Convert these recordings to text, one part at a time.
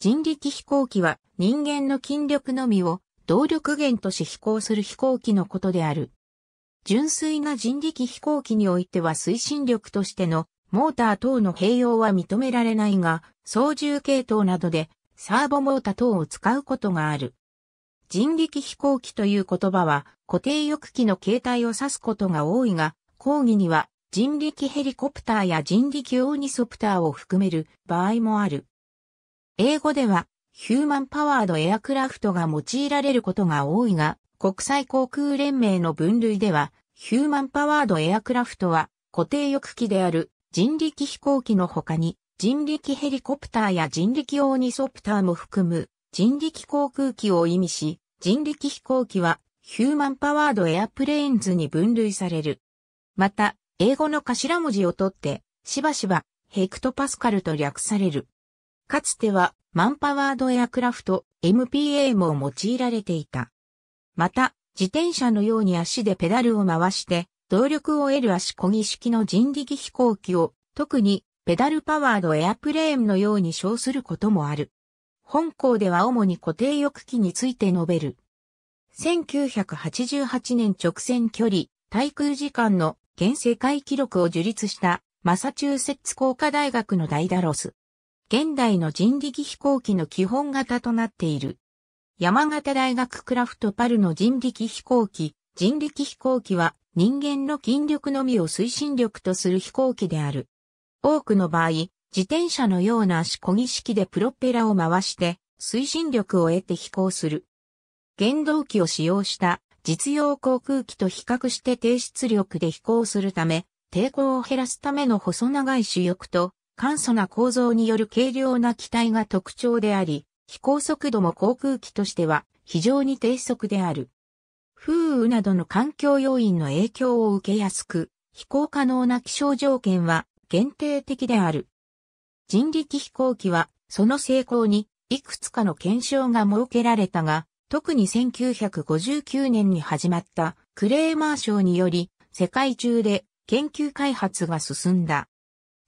人力飛行機は人間の筋力のみを動力源とし飛行する飛行機のことである。純粋な人力飛行機においては推進力としてのモーター等の併用は認められないが、操縦系統などでサーボモーター等を使うことがある。人力飛行機という言葉は固定翼機の形態を指すことが多いが、講義には人力ヘリコプターや人力オーニソプターを含める場合もある。英語ではヒューマンパワードエアクラフトが用いられることが多いが、国際航空連盟の分類では、ヒューマンパワードエアクラフトは固定翼機である人力飛行機の他に人力ヘリコプターや人力オーニソプターも含む人力航空機を意味し、人力飛行機はヒューマンパワードエアプレーンズに分類される。また、英語の頭文字を取って、しばしばヘクトパスカルと略される。かつてはマンパワードエアクラフト MPA も用いられていた。また、自転車のように足でペダルを回して動力を得る足漕ぎ式の人力飛行機を特にペダルパワードエアプレーンのように称することもある。本校では主に固定翼機について述べる。1988年直線距離、対空時間の現世界記録を樹立したマサチューセッツ工科大学のダイダロス。現代の人力飛行機の基本型となっている。山形大学クラフトパルの人力飛行機。人力飛行機は人間の筋力のみを推進力とする飛行機である。多くの場合、自転車のような足漕ぎ式でプロペラを回して推進力を得て飛行する。原動機を使用した実用航空機と比較して低出力で飛行するため、抵抗を減らすための細長い主翼と簡素な構造による軽量な機体が特徴であり、飛行速度も航空機としては非常に低速である。風雨などの環境要因の影響を受けやすく、飛行可能な気象条件は限定的である。人力飛行機はその成功にいくつかの検証が設けられたが、特に1959年に始まったクレーマー賞により世界中で研究開発が進んだ。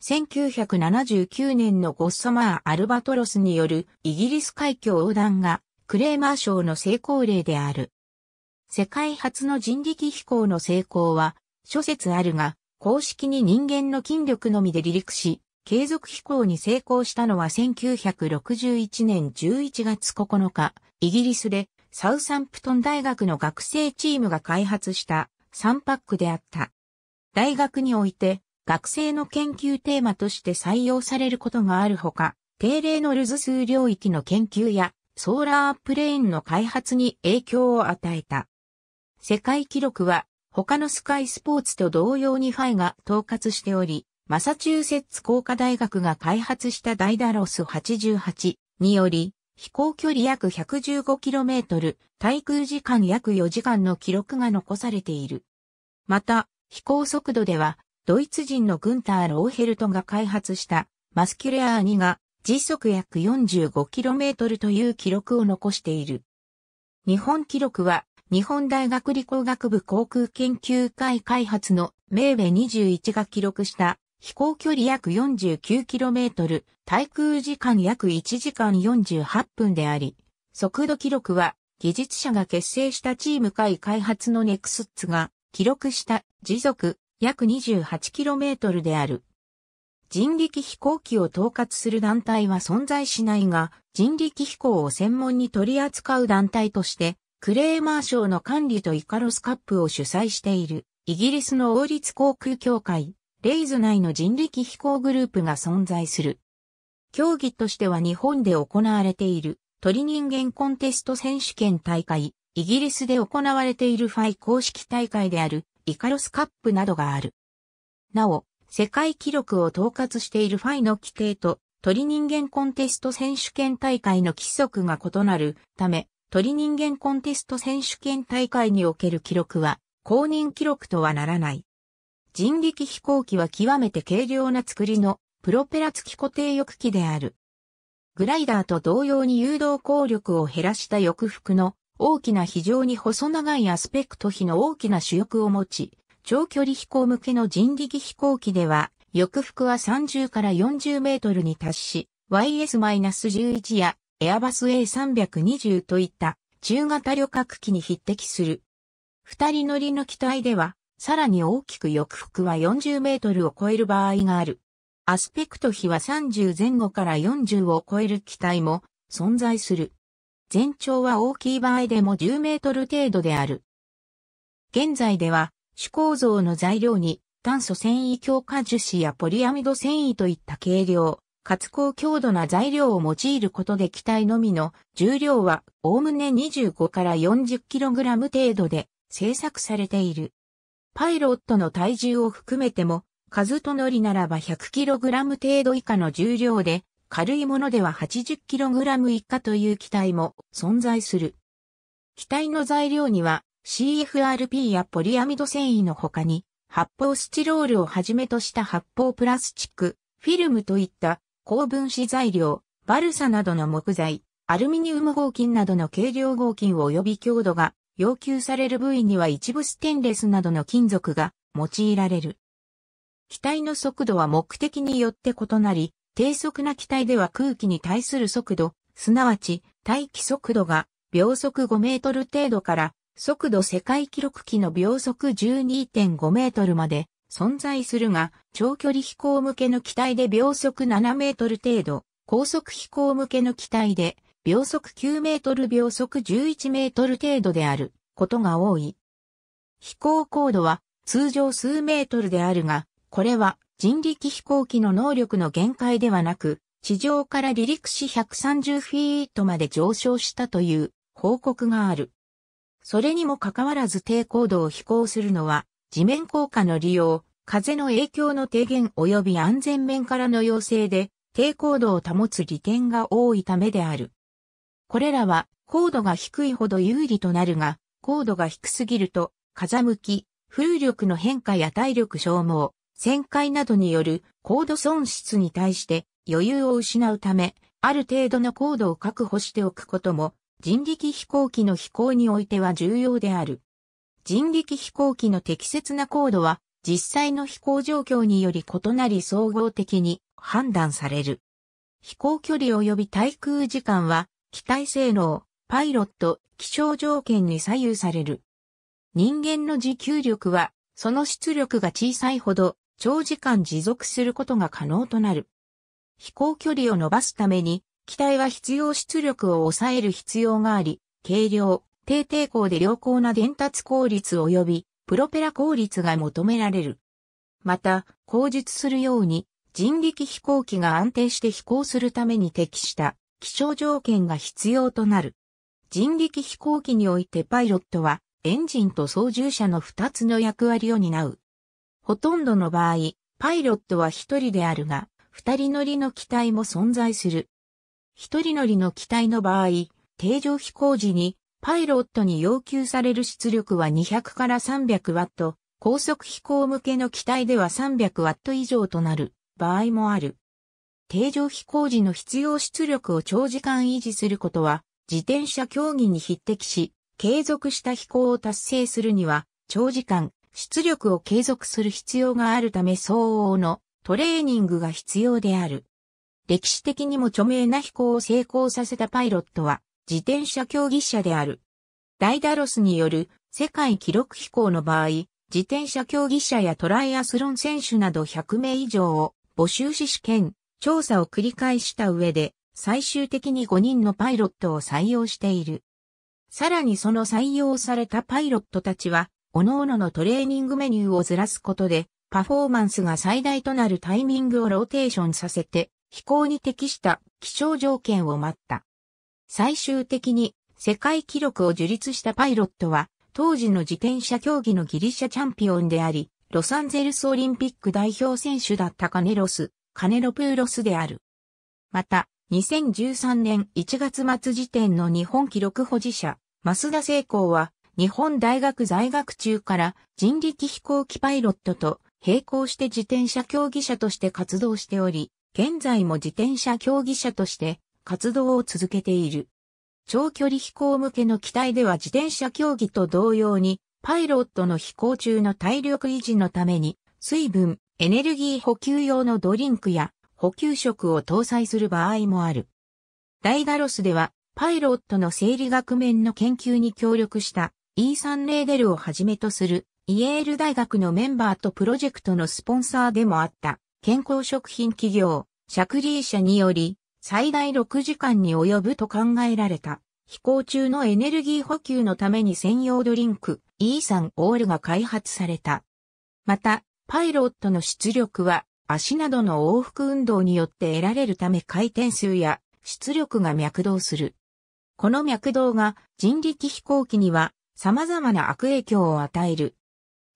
1979年のゴッサマー・アルバトロスによるイギリス海峡横断がクレーマー賞の成功例である。世界初の人力飛行の成功は諸説あるが、公式に人間の筋力のみで離陸し、継続飛行に成功したのは1961年11月9日、イギリスでサウサンプトン大学の学生チームが開発した3パックであった。大学において学生の研究テーマとして採用されることがあるほか、定例のルズ数領域の研究やソーラープレーンの開発に影響を与えた。世界記録は他のスカイスポーツと同様にファイが統括しており、マサチューセッツ工科大学が開発したダイダロス88により、飛行距離約 115km、対空時間約4時間の記録が残されている。また、飛行速度ではドイツ人のグンター・ローヘルトが開発したマスキュレアー2が時速約 45km という記録を残している。日本記録は日本大学理工学部航空研究会開発のメーベ21が記録した飛行距離約 49km、対空時間約1時間48分であり、速度記録は技術者が結成したチーム会開発のネクスッツが記録した時速約 28km である。人力飛行機を統括する団体は存在しないが、人力飛行を専門に取り扱う団体として、クレーマー賞の管理とイカロスカップを主催している、イギリスの王立航空協会、レイズ内の人力飛行グループが存在する。競技としては日本で行われている鳥人間コンテスト選手権大会、イギリスで行われているファイ公式大会であるイカロスカップなどがある。なお、世界記録を統括しているファイの規定と鳥人間コンテスト選手権大会の規則が異なるため、鳥人間コンテスト選手権大会における記録は公認記録とはならない。人力飛行機は極めて軽量な作りのプロペラ付き固定翼機である。グライダーと同様に誘導効力を減らした翼腹の大きな非常に細長いアスペクト比の大きな主翼を持ち、長距離飛行向けの人力飛行機では、翼腹は30から40メートルに達し、YS-11 やエアバス A320 といった中型旅客機に匹敵する。二人乗りの機体では、さらに大きく翼幅は40メートルを超える場合がある。アスペクト比は30前後から40を超える機体も存在する。全長は大きい場合でも10メートル程度である。現在では主構造の材料に炭素繊維強化樹脂やポリアミド繊維といった軽量、かつ高強度な材料を用いることで機体のみの重量はおおむね25から 40kg 程度で製作されている。パイロットの体重を含めても数と乗りならば 100kg 程度以下の重量で軽いものでは 80kg 以下という機体も存在する。機体の材料には CFRP やポリアミド繊維の他に発泡スチロールをはじめとした発泡プラスチック、フィルムといった高分子材料、バルサなどの木材、アルミニウム合金などの軽量合金及び強度が要求される部位には一部ステンレスなどの金属が用いられる。機体の速度は目的によって異なり、低速な機体では空気に対する速度、すなわち大気速度が秒速5メートル程度から速度世界記録機の秒速12.5メートルまで存在するが、長距離飛行向けの機体で秒速7メートル程度、高速飛行向けの機体で秒速9メートル秒速11メートル程度であることが多い。飛行高度は通常数メートルであるが、これは人力飛行機の能力の限界ではなく、地上から離陸し130フィートまで上昇したという報告がある。それにもかかわらず低高度を飛行するのは、地面効果の利用、風の影響の低減及び安全面からの要請で、低高度を保つ利点が多いためである。これらは、高度が低いほど有利となるが、高度が低すぎると、風向き、風力の変化や体力消耗、旋回などによる高度損失に対して余裕を失うため、ある程度の高度を確保しておくことも人力飛行機の飛行においては重要である。人力飛行機の適切な高度は実際の飛行状況により異なり総合的に判断される。飛行距離及び滞空時間は機体性能、パイロット、気象条件に左右される。人間の持久力はその出力が小さいほど長時間持続することが可能となる。飛行距離を伸ばすために機体は必要出力を抑える必要があり、軽量、低抵抗で良好な伝達効率及び、プロペラ効率が求められる。また、口述するように、人力飛行機が安定して飛行するために適した気象条件が必要となる。人力飛行機においてパイロットはエンジンと操縦者の二つの役割を担う。ほとんどの場合、パイロットは一人であるが、二人乗りの機体も存在する。一人乗りの機体の場合、定常飛行時にパイロットに要求される出力は200から300ワット、高速飛行向けの機体では300ワット以上となる場合もある。定常飛行時の必要出力を長時間維持することは、自転車競技に匹敵し、継続した飛行を達成するには、長時間、出力を継続する必要があるため相応のトレーニングが必要である。歴史的にも著名な飛行を成功させたパイロットは自転車競技者である。ダイダロスによる世界記録飛行の場合、自転車競技者やトライアスロン選手など100名以上を募集し試験、調査を繰り返した上で、最終的に5人のパイロットを採用している。さらにその採用されたパイロットたちは、各々のトレーニングメニューをずらすことで、パフォーマンスが最大となるタイミングをローテーションさせて、飛行に適した気象条件を待った。最終的に世界記録を樹立したパイロットは、当時の自転車競技のギリシャチャンピオンであり、ロサンゼルスオリンピック代表選手だったカネロス、カネロプーロスである。また、2013年1月末時点の日本記録保持者、増田聖光は、日本大学在学中から人力飛行機パイロットと並行して自転車競技者として活動しており、現在も自転車競技者として活動を続けている。長距離飛行向けの機体では自転車競技と同様に、パイロットの飛行中の体力維持のために、水分、エネルギー補給用のドリンクや補給食を搭載する場合もある。ダイダロスでは、パイロットの生理学面の研究に協力したイーサン・レーデルをはじめとするイエール大学のメンバーとプロジェクトのスポンサーでもあった健康食品企業、シャクリー社により最大6時間に及ぶと考えられた飛行中のエネルギー補給のために専用ドリンク、イーサン・オールが開発された。また、パイロットの出力は足などの往復運動によって得られるため回転数や出力が脈動する。この脈動が人力飛行機には様々な悪影響を与える。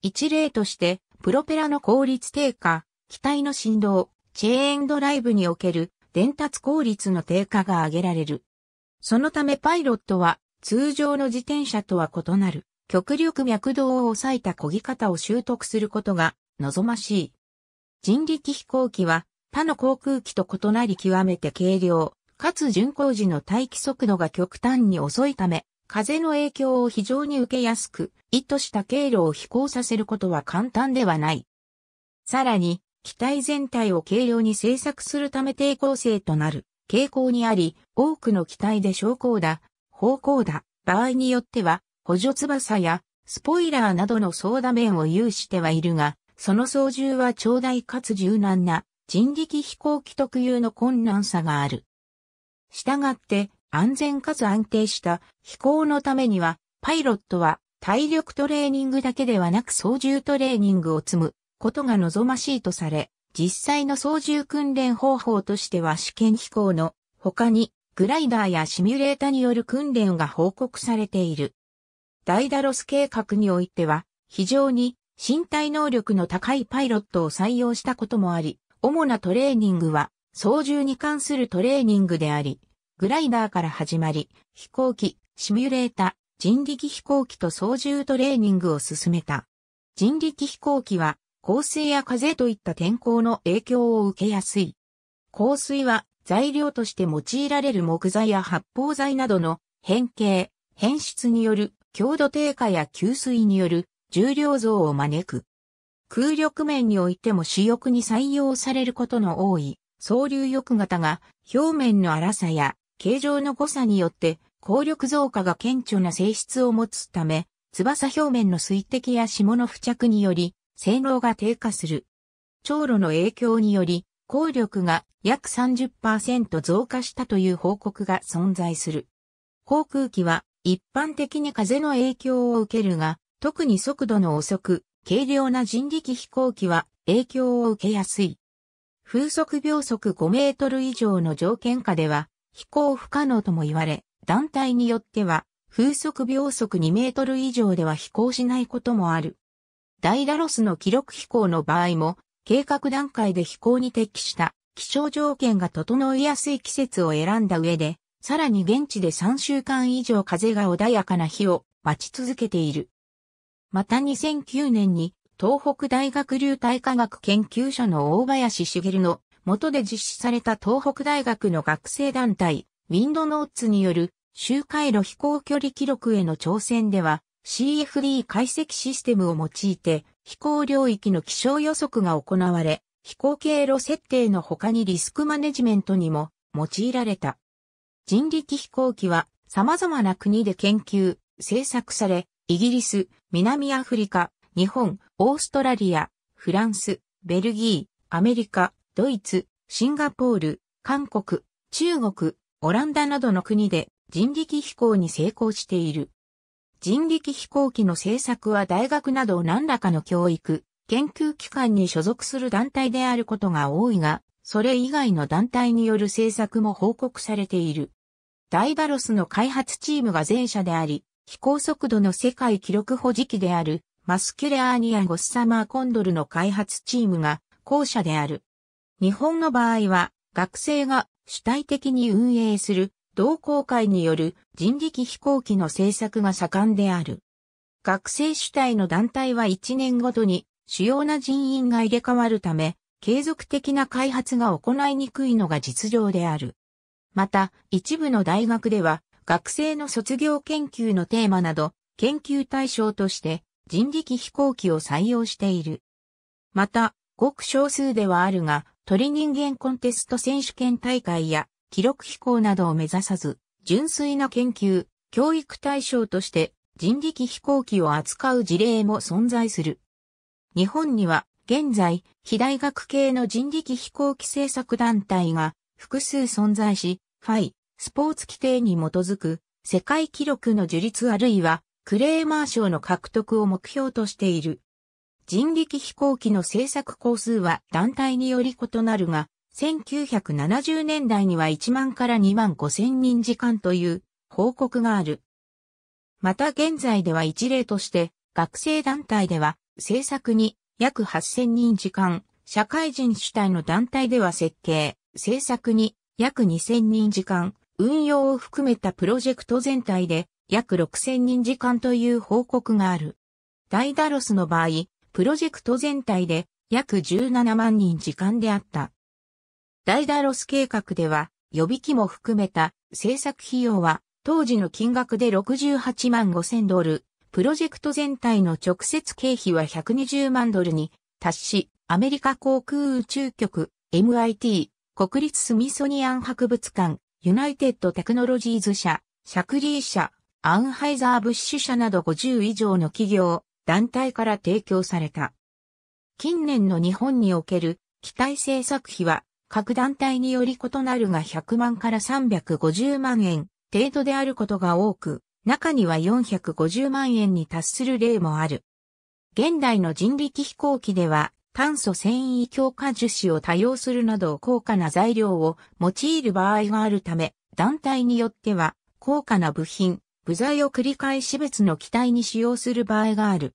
一例として、プロペラの効率低下、機体の振動、チェーンドライブにおける伝達効率の低下が挙げられる。そのためパイロットは通常の自転車とは異なる極力脈動を抑えた漕ぎ方を習得することが望ましい。人力飛行機は他の航空機と異なり極めて軽量、かつ巡航時の待機速度が極端に遅いため、風の影響を非常に受けやすく、意図した経路を飛行させることは簡単ではない。さらに、機体全体を軽量に製作するため抵抗性となる傾向にあり、多くの機体で昇降だ、方向だ、場合によっては、補助翼やスポイラーなどの操舵面を有してはいるが、その操縦は長大かつ柔軟な人力飛行機特有の困難さがある。したがって安全かつ安定した飛行のためには、パイロットは体力トレーニングだけではなく操縦トレーニングを積むことが望ましいとされ、実際の操縦訓練方法としては試験飛行の他にグライダーやシミュレータによる訓練が報告されている。ダイダロス計画においては非常に身体能力の高いパイロットを採用したこともあり、主なトレーニングは操縦に関するトレーニングであり、グライダーから始まり、飛行機、シミュレータ、人力飛行機と操縦トレーニングを進めた。人力飛行機は降水や風といった天候の影響を受けやすい。降水は材料として用いられる木材や発泡材などの変形、変質による強度低下や吸水による重量増を招く。空力面においても主翼に採用されることの多い、総流翼型が表面の粗さや形状の誤差によって効力増加が顕著な性質を持つため、翼表面の水滴や霜の付着により、性能が低下する。長路の影響により、効力が約30%増加したという報告が存在する。航空機は一般的に風の影響を受けるが、特に速度の遅く、軽量な人力飛行機は影響を受けやすい。風速秒速5メートル以上の条件下では飛行不可能とも言われ、団体によっては風速秒速2メートル以上では飛行しないこともある。ダイダロスの記録飛行の場合も、計画段階で飛行に適した気象条件が整いやすい季節を選んだ上で、さらに現地で3週間以上風が穏やかな日を待ち続けている。また2009年に東北大学流体科学研究所の大林茂の元で実施された東北大学の学生団体、ウィンドノーツによる周回路飛行距離記録への挑戦では、CFD 解析システムを用いて飛行領域の気象予測が行われ、飛行経路設定の他にリスクマネジメントにも用いられた。人力飛行機は様々な国で研究、製作され、イギリス、南アフリカ、日本、オーストラリア、フランス、ベルギー、アメリカ、ドイツ、シンガポール、韓国、中国、オランダなどの国で人力飛行に成功している。人力飛行機の製作は大学など何らかの教育、研究機関に所属する団体であることが多いが、それ以外の団体による製作も報告されている。ダイバロスの開発チームが前者であり、飛行速度の世界記録保持機であるマスキュレアーニアゴッサマーコンドルの開発チームが後者である。日本の場合は学生が主体的に運営する同好会による人力飛行機の製作が盛んである。学生主体の団体は1年ごとに主要な人員が入れ替わるため、継続的な開発が行いにくいのが実情である。また、一部の大学では学生の卒業研究のテーマなど、研究対象として人力飛行機を採用している。また、ごく少数ではあるが、鳥人間コンテスト選手権大会や記録飛行などを目指さず、純粋な研究、教育対象として人力飛行機を扱う事例も存在する。日本には現在、非大学系の人力飛行機製作団体が複数存在し、ファイ、スポーツ規定に基づく世界記録の樹立あるいはクレーマー賞の獲得を目標としている。人力飛行機の製作工数は団体により異なるが、1970年代には1万から2万5千人時間という報告がある。また現在では一例として学生団体では制作に約8000人時間、社会人主体の団体では設計、制作に約2000人時間、運用を含めたプロジェクト全体で約6000人時間という報告がある。ダイダロスの場合、プロジェクト全体で約17万人時間であった。ダイダロス計画では予備機も含めた制作費用は当時の金額で68万5千ドル、プロジェクト全体の直接経費は120万ドルに達し、アメリカ航空宇宙局、MIT、国立スミソニアン博物館、ユナイテッドテクノロジーズ社、シャクリー社、アンハイザーブッシュ社など50以上の企業、団体から提供された。近年の日本における機体製作費は各団体により異なるが100万から350万円程度であることが多く、中には450万円に達する例もある。現代の人力飛行機では炭素繊維強化樹脂を多用するなど高価な材料を用いる場合があるため、団体によっては高価な部品、部材を繰り返し別の機体に使用する場合がある。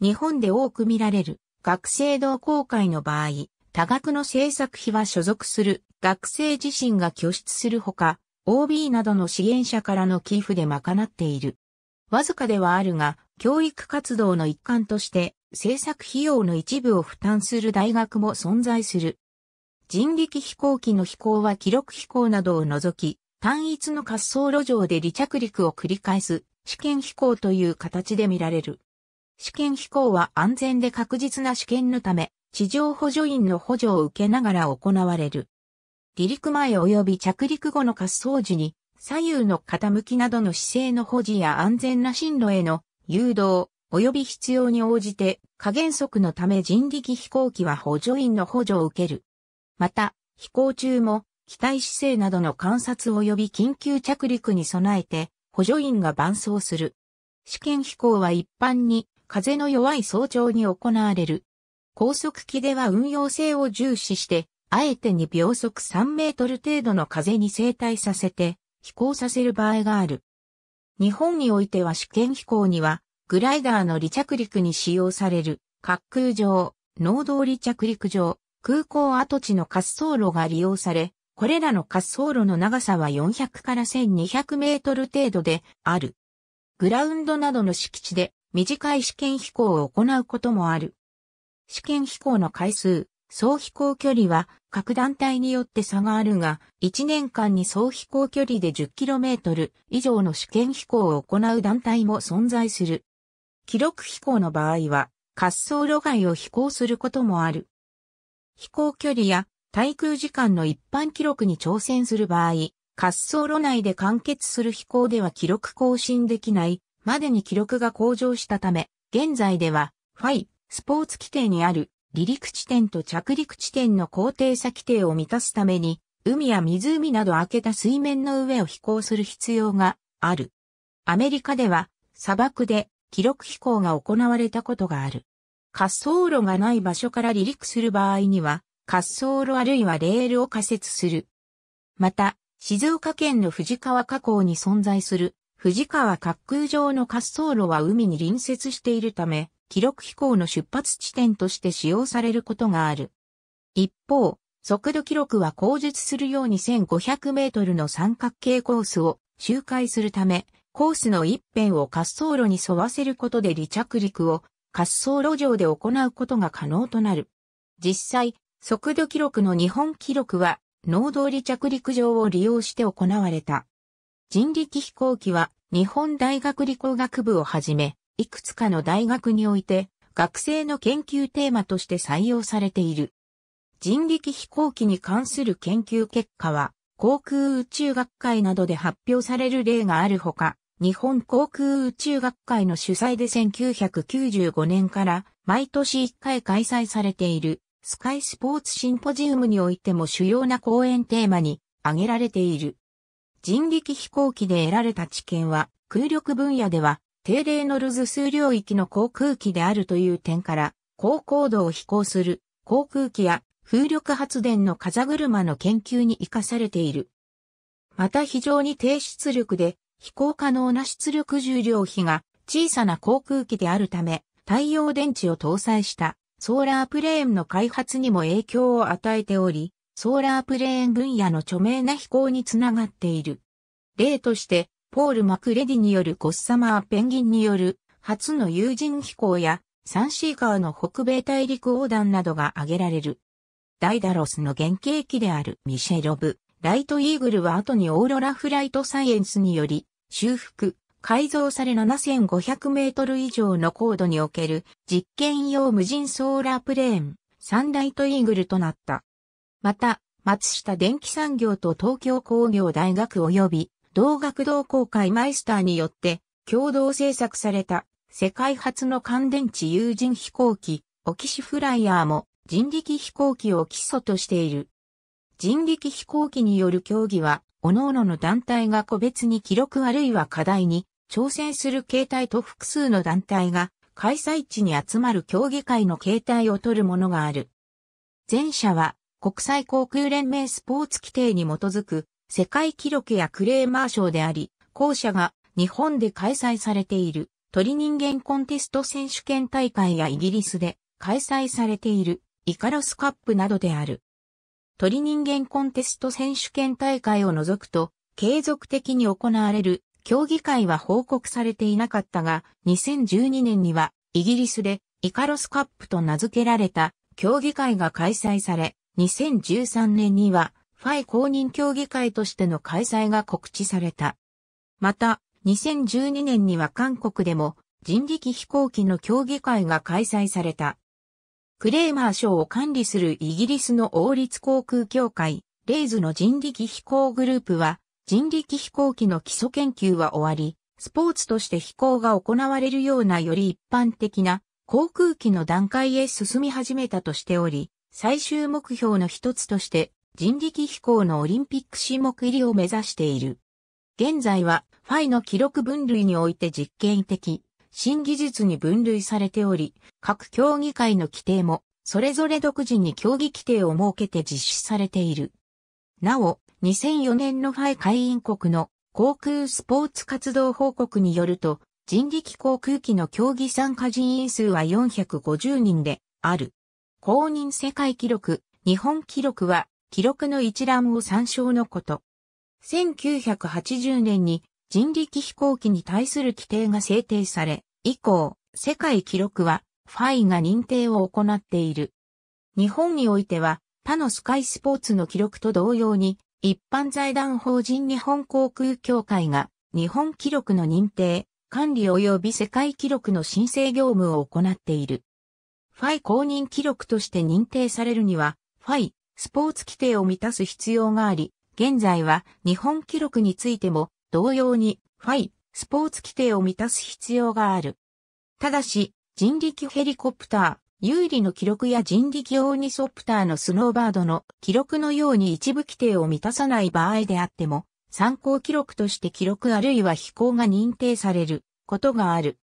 日本で多く見られる学生同好会の場合、多額の制作費は所属する学生自身が拠出するほか、OB などの支援者からの寄付で賄っている。わずかではあるが、教育活動の一環として制作費用の一部を負担する大学も存在する。人力飛行機の飛行は記録飛行などを除き、単一の滑走路上で離着陸を繰り返す試験飛行という形で見られる。試験飛行は安全で確実な試験のため、地上補助員の補助を受けながら行われる。離陸前及び着陸後の滑走時に左右の傾きなどの姿勢の保持や安全な進路への誘導及び必要に応じて加減速のため人力飛行機は補助員の補助を受ける。また、飛行中も機体姿勢などの観察及び緊急着陸に備えて補助員が伴走する。試験飛行は一般に風の弱い早朝に行われる。高速機では運用性を重視してあえてに秒速3メートル程度の風に静滞させて飛行させる場合がある。日本においては試験飛行にはグライダーの離着陸に使用される滑空場、農道離着陸場、空港跡地の滑走路が利用され、これらの滑走路の長さは400から1200メートル程度である。グラウンドなどの敷地で短い試験飛行を行うこともある。試験飛行の回数、総飛行距離は各団体によって差があるが、1年間に総飛行距離で 10km 以上の試験飛行を行う団体も存在する。記録飛行の場合は、滑走路外を飛行することもある。飛行距離や滞空時間の一般記録に挑戦する場合、滑走路内で完結する飛行では記録更新できないまでに記録が向上したため、現在では、ファイ、スポーツ規定にある離陸地点と着陸地点の高低差規定を満たすために、海や湖など開けた水面の上を飛行する必要がある。アメリカでは砂漠で記録飛行が行われたことがある。滑走路がない場所から離陸する場合には、滑走路あるいはレールを仮設する。また、静岡県の富士川河口に存在する富士川滑空場の滑走路は海に隣接しているため、記録飛行の出発地点として使用されることがある。一方、速度記録は口述するように1500メートルの三角形コースを周回するため、コースの一辺を滑走路に沿わせることで離着陸を滑走路上で行うことが可能となる。実際、速度記録の日本記録は、農道離着陸場を利用して行われた。人力飛行機は、日本大学理工学部をはじめ、いくつかの大学において学生の研究テーマとして採用されている。人力飛行機に関する研究結果は、航空宇宙学会などで発表される例があるほか、日本航空宇宙学会の主催で1995年から毎年1回開催されているスカイスポーツシンポジウムにおいても主要な講演テーマに挙げられている。人力飛行機で得られた知見は空力分野では定例のルズ数領域の航空機であるという点から高高度を飛行する航空機や風力発電の風車の研究に活かされている。また非常に低出力で飛行可能な出力重量比が小さな航空機であるため、太陽電池を搭載したソーラープレーンの開発にも影響を与えており、ソーラープレーン分野の著名な飛行につながっている。例として、ポール・マクレディによるゴッサマー・ペンギンによる初の有人飛行やサンシーカーの北米大陸横断などが挙げられる。ダイダロスの原型機であるミシェロブ、ライトイーグルは後にオーロラフライトサイエンスにより修復、改造され7500メートル以上の高度における実験用無人ソーラープレーン、サンライトイーグルとなった。また、松下電機産業と東京工業大学及び同学同好会マイスターによって共同制作された世界初の乾電池有人飛行機、オキシフライヤーも人力飛行機を基礎としている。人力飛行機による競技は、各々の団体が個別に記録あるいは課題に挑戦する形態と複数の団体が開催地に集まる競技会の形態を取るものがある。前者は国際航空連盟スポーツ規定に基づく世界記録やクレーマー賞であり、後者が日本で開催されている鳥人間コンテスト選手権大会やイギリスで開催されているイカロスカップなどである。鳥人間コンテスト選手権大会を除くと、継続的に行われる競技会は報告されていなかったが、2012年にはイギリスでイカロスカップと名付けられた競技会が開催され、2013年にはファイ公認競技会としての開催が告知された。また、2012年には韓国でも人力飛行機の競技会が開催された。クレーマー賞を管理するイギリスの王立航空協会、レイズの人力飛行グループは、人力飛行機の基礎研究は終わり、スポーツとして飛行が行われるようなより一般的な航空機の段階へ進み始めたとしており、最終目標の一つとして人力飛行のオリンピック種目入りを目指している。現在はファイの記録分類において実験的、新技術に分類されており、各競技会の規定も、それぞれ独自に競技規定を設けて実施されている。なお、2004年のファイ会員国の航空スポーツ活動報告によると、人力航空機の競技参加人員数は450人である。公認世界記録、日本記録は、記録の一覧を参照のこと。1980年に人力飛行機に対する規定が制定され、以降、世界記録は、 FAI が認定を行っている。日本においては、他のスカイスポーツの記録と同様に、一般財団法人日本航空協会が、日本記録の認定、管理及び世界記録の申請業務を行っている。 FAI 公認記録として認定されるには、 FAI、スポーツ規定を満たす必要があり、現在は日本記録についても同様に、 FAI、スポーツ規定を満たす必要がある。ただし、人力ヘリコプター、有利の記録や人力オーニソプターのスノーバードの記録のように一部規定を満たさない場合であっても、参考記録として記録あるいは飛行が認定されることがある。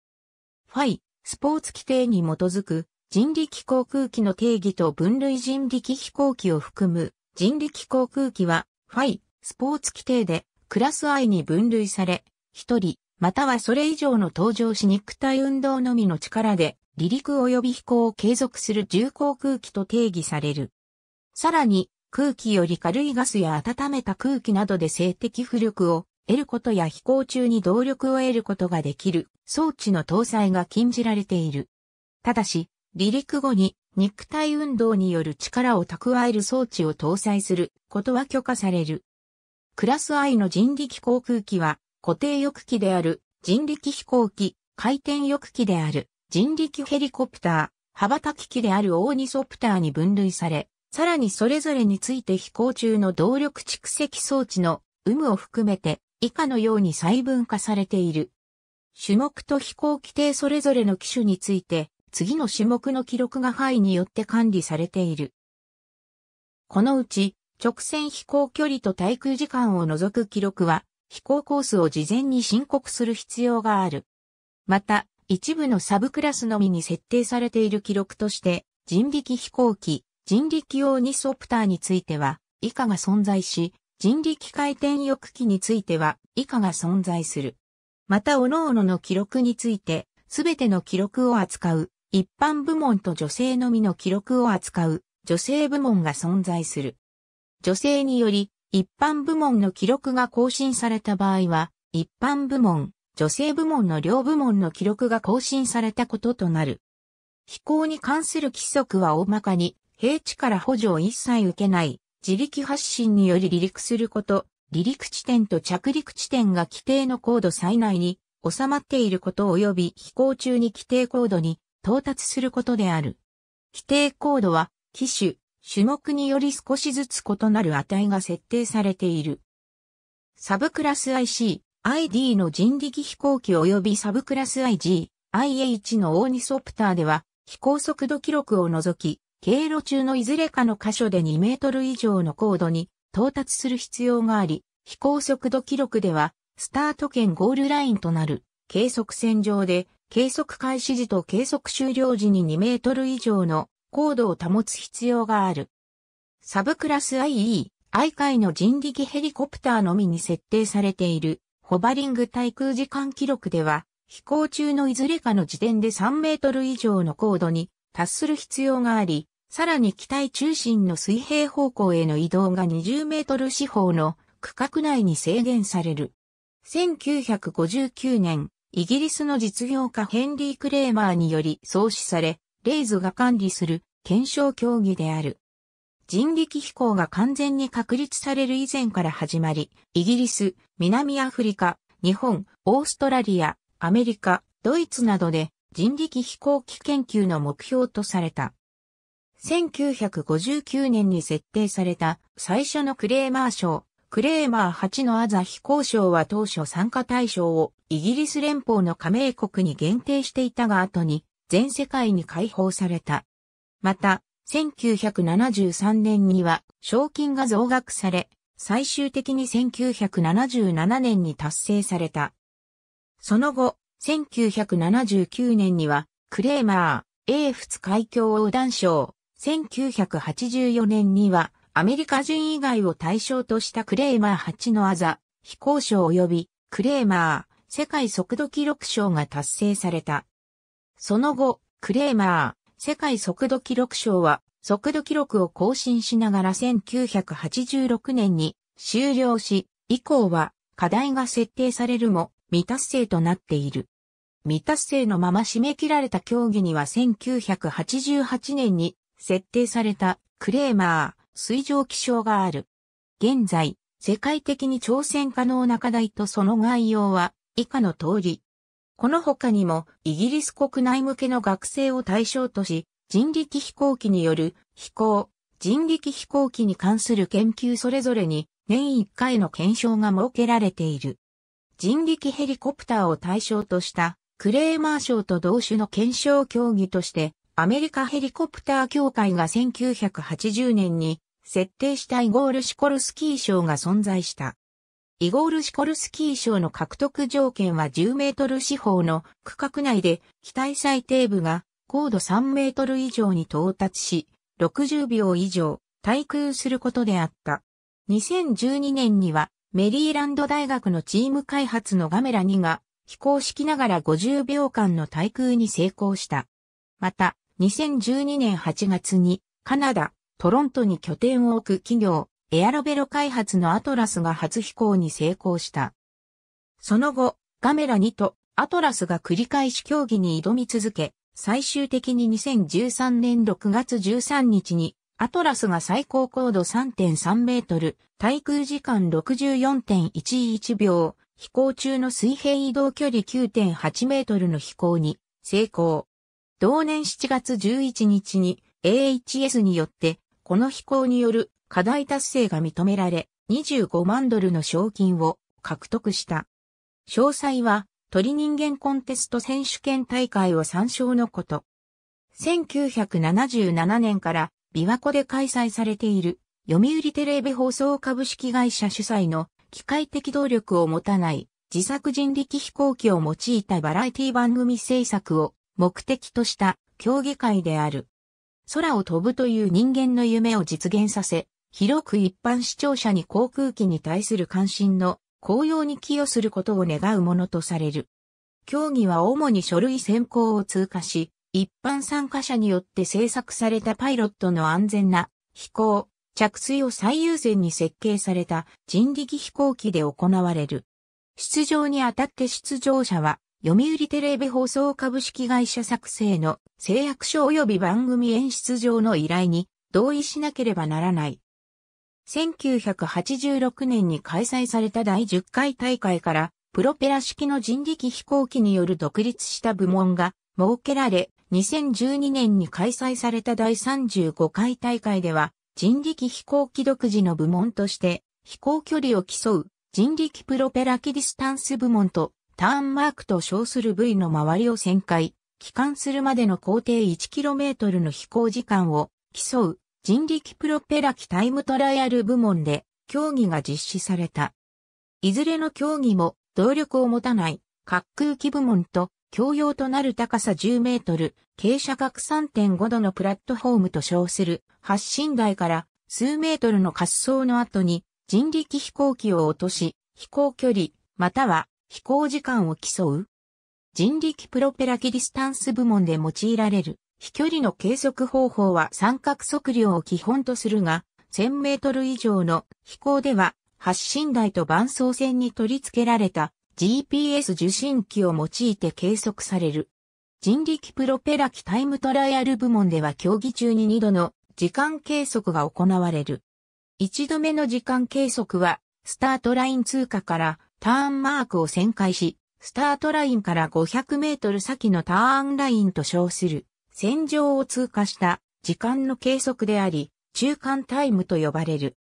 ファイ、スポーツ規定に基づく人力航空機の定義と分類人力飛行機を含む人力航空機はファイ、スポーツ規定でクラス I に分類され、一人、またはそれ以上の搭乗し肉体運動のみの力で、離陸及び飛行を継続する重航空機と定義される。さらに、空気より軽いガスや温めた空気などで静的浮力を得ることや飛行中に動力を得ることができる装置の搭載が禁じられている。ただし、離陸後に肉体運動による力を蓄える装置を搭載することは許可される。クラス I の人力航空機は固定翼機である人力飛行機、回転翼機である人力ヘリコプター、羽ばたき機であるオーニソプターに分類され、さらにそれぞれについて飛行中の動力蓄積装置の有無を含めて以下のように細分化されている。種目と飛行規定それぞれの機種について次の種目の記録が範囲によって管理されている。このうち直線飛行距離と滞空時間を除く記録は飛行コースを事前に申告する必要がある。また、一部のサブクラスのみに設定されている記録として、人力飛行機、人力用ニソプターについては以下が存在し、人力回転翼機については以下が存在する。また、各々の記録について、すべての記録を扱う、一般部門と女性のみの記録を扱う、女性部門が存在する。女性により、一般部門の記録が更新された場合は、一般部門、女性部門の両部門の記録が更新されたこととなる。飛行に関する規則は大まかに、平地から補助を一切受けない、自力発進により離陸すること、離陸地点と着陸地点が規定の高度最内に収まっていること及び飛行中に規定高度に到達することである。規定高度は、機種、種目により少しずつ異なる値が設定されている。サブクラス IC、ID の人力飛行機及びサブクラス IG、IH のオーニソプターでは、飛行速度記録を除き、経路中のいずれかの箇所で2メートル以上の高度に到達する必要があり、飛行速度記録では、スタート圏ゴールラインとなる計測線上で、計測開始時と計測終了時に2メートル以上の高度を保つ必要がある。サブクラス IE、I 界の人力ヘリコプターのみに設定されているホバリング滞空時間記録では、飛行中のいずれかの時点で3メートル以上の高度に達する必要があり、さらに機体中心の水平方向への移動が20メートル四方の区画内に制限される。1959年、イギリスの実業家ヘンリー・クレーマーにより創始され、レイズが管理する検証競技である。人力飛行が完全に確立される以前から始まり、イギリス、南アフリカ、日本、オーストラリア、アメリカ、ドイツなどで人力飛行機研究の目標とされた。1959年に設定された最初のクレーマー賞、クレーマー8のアザ飛行賞は当初参加対象をイギリス連邦の加盟国に限定していたが後に全世界に開放された。また、1973年には賞金が増額され、最終的に1977年に達成された。その後、1979年には、クレーマー、英仏海峡横断賞、1984年には、アメリカ人以外を対象としたクレーマー8のアザ、飛行賞及び、クレーマー、世界速度記録賞が達成された。その後、クレーマー、世界速度記録賞は、速度記録を更新しながら1986年に終了し、以降は課題が設定されるも未達成となっている。未達成のまま締め切られた競技には1988年に設定されたクレーマー水上気象がある。現在、世界的に挑戦可能な課題とその概要は以下の通り。この他にもイギリス国内向けの学生を対象とし、人力飛行機による飛行、人力飛行機に関する研究それぞれに年1回の検証が設けられている。人力ヘリコプターを対象としたクレーマー賞と同種の検証競技としてアメリカヘリコプター協会が1980年に設定したイゴール・シコルスキー賞が存在した。イゴール・シコルスキー賞の獲得条件は10メートル四方の区画内で機体最低部が高度3メートル以上に到達し、60秒以上滞空することであった。2012年にはメリーランド大学のチーム開発のガメラ2が飛行しきながら50秒間の対空に成功した。また、2012年8月にカナダ、トロントに拠点を置く企業、エアロベロ開発のアトラスが初飛行に成功した。その後、ガメラ2とアトラスが繰り返し競技に挑み続け、最終的に2013年6月13日にアトラスが最高高度3.3メートル、対空時間64.11秒、飛行中の水平移動距離9.8メートルの飛行に成功。同年7月11日に AHS によってこの飛行による課題達成が認められ、25万ドルの賞金を獲得した。詳細は鳥人間コンテスト選手権大会を参照のこと。1977年から琵琶湖で開催されている読売テレビ放送株式会社主催の機械的動力を持たない自作人力飛行機を用いたバラエティ番組制作を目的とした競技会である。空を飛ぶという人間の夢を実現させ、広く一般視聴者に航空機に対する関心の高揚に寄与することを願うものとされる。競技は主に書類選考を通過し、一般参加者によって制作されたパイロットの安全な飛行、着水を最優先に設計された人力飛行機で行われる。出場にあたって出場者は、読売テレビ放送株式会社作成の誓約書及び番組演出上の依頼に同意しなければならない。1986年に開催された第10回大会から、プロペラ式の人力飛行機による独立した部門が設けられ、2012年に開催された第35回大会では、人力飛行機独自の部門として飛行距離を競う人力プロペラ機ディスタンス部門とターンマークと称する部位の周りを旋回、帰還するまでの工程 1km の飛行時間を競う。人力プロペラ機タイムトライアル部門で競技が実施された。いずれの競技も動力を持たない滑空機部門と共用となる高さ10メートル、傾斜角3.5度のプラットフォームと称する発進台から数メートルの滑走の後に人力飛行機を落とし、飛行距離、または飛行時間を競う人力プロペラ機ディスタンス部門で用いられる飛距離の計測方法は三角測量を基本とするが、1000メートル以上の飛行では発進台と伴走線に取り付けられた GPS 受信機を用いて計測される。人力プロペラ機タイムトライアル部門では競技中に2度の時間計測が行われる。一度目の時間計測は、スタートライン通過からターンマークを旋回し、スタートラインから500メートル先のターンラインと称する、線上を通過した時間の計測であり、中間タイムと呼ばれる。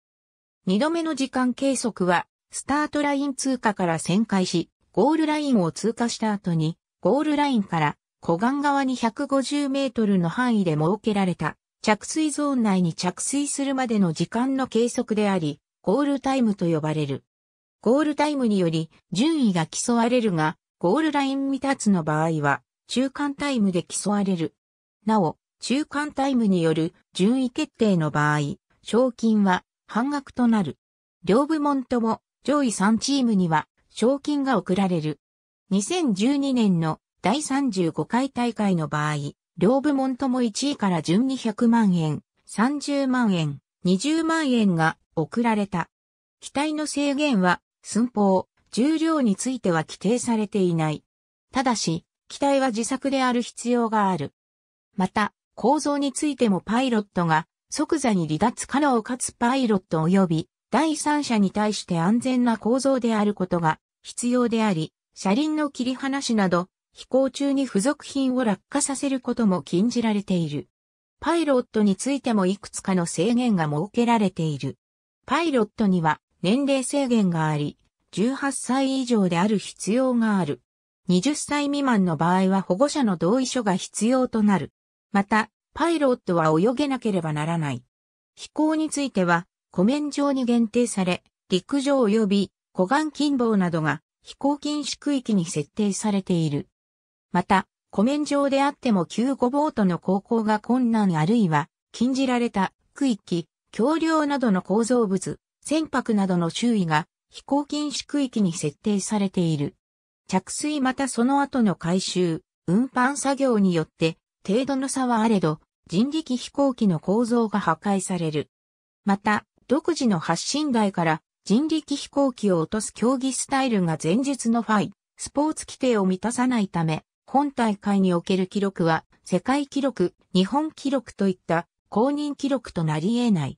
二度目の時間計測は、スタートライン通過から旋回し、ゴールラインを通過した後に、ゴールラインから湖岸側に150メートルの範囲で設けられた着水ゾーン内に着水するまでの時間の計測であり、ゴールタイムと呼ばれる。ゴールタイムにより順位が競われるが、ゴールライン未達の場合は中間タイムで競われる。なお、中間タイムによる順位決定の場合、賞金は半額となる。両部門とも上位3チームには賞金が贈られる。2012年の第35回大会の場合、両部門とも1位から順に100万円、30万円、20万円が送られた。機体の制限は寸法、重量については規定されていない。ただし、機体は自作である必要がある。また、構造についてもパイロットが即座に離脱可能かつパイロット及び第三者に対して安全な構造であることが必要であり、車輪の切り離しなど飛行中に付属品を落下させることも禁じられている。パイロットについてもいくつかの制限が設けられている。パイロットには年齢制限があり、18歳以上である必要がある。20歳未満の場合は保護者の同意書が必要となる。また、パイロットは泳げなければならない。飛行については、湖面上に限定され、陸上及び湖岸近傍などが飛行禁止区域に設定されている。また、湖面上であっても救護ボートの航行が困難あるいは禁じられた区域、橋梁などの構造物、船舶などの周囲が飛行禁止区域に設定されている。着水またその後の回収、運搬作業によって程度の差はあれど、人力飛行機の構造が破壊される。また、独自の発信台から人力飛行機を落とす競技スタイルが前述のファイ、スポーツ規定を満たさないため、本大会における記録は世界記録、日本記録といった公認記録となり得ない。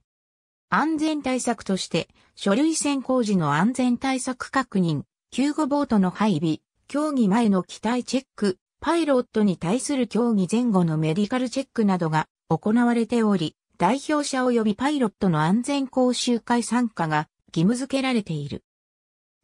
安全対策として、書類選考時の安全対策確認、救護ボートの配備、競技前の機体チェック、パイロットに対する競技前後のメディカルチェックなどが行われており、代表者及びパイロットの安全講習会参加が義務付けられている。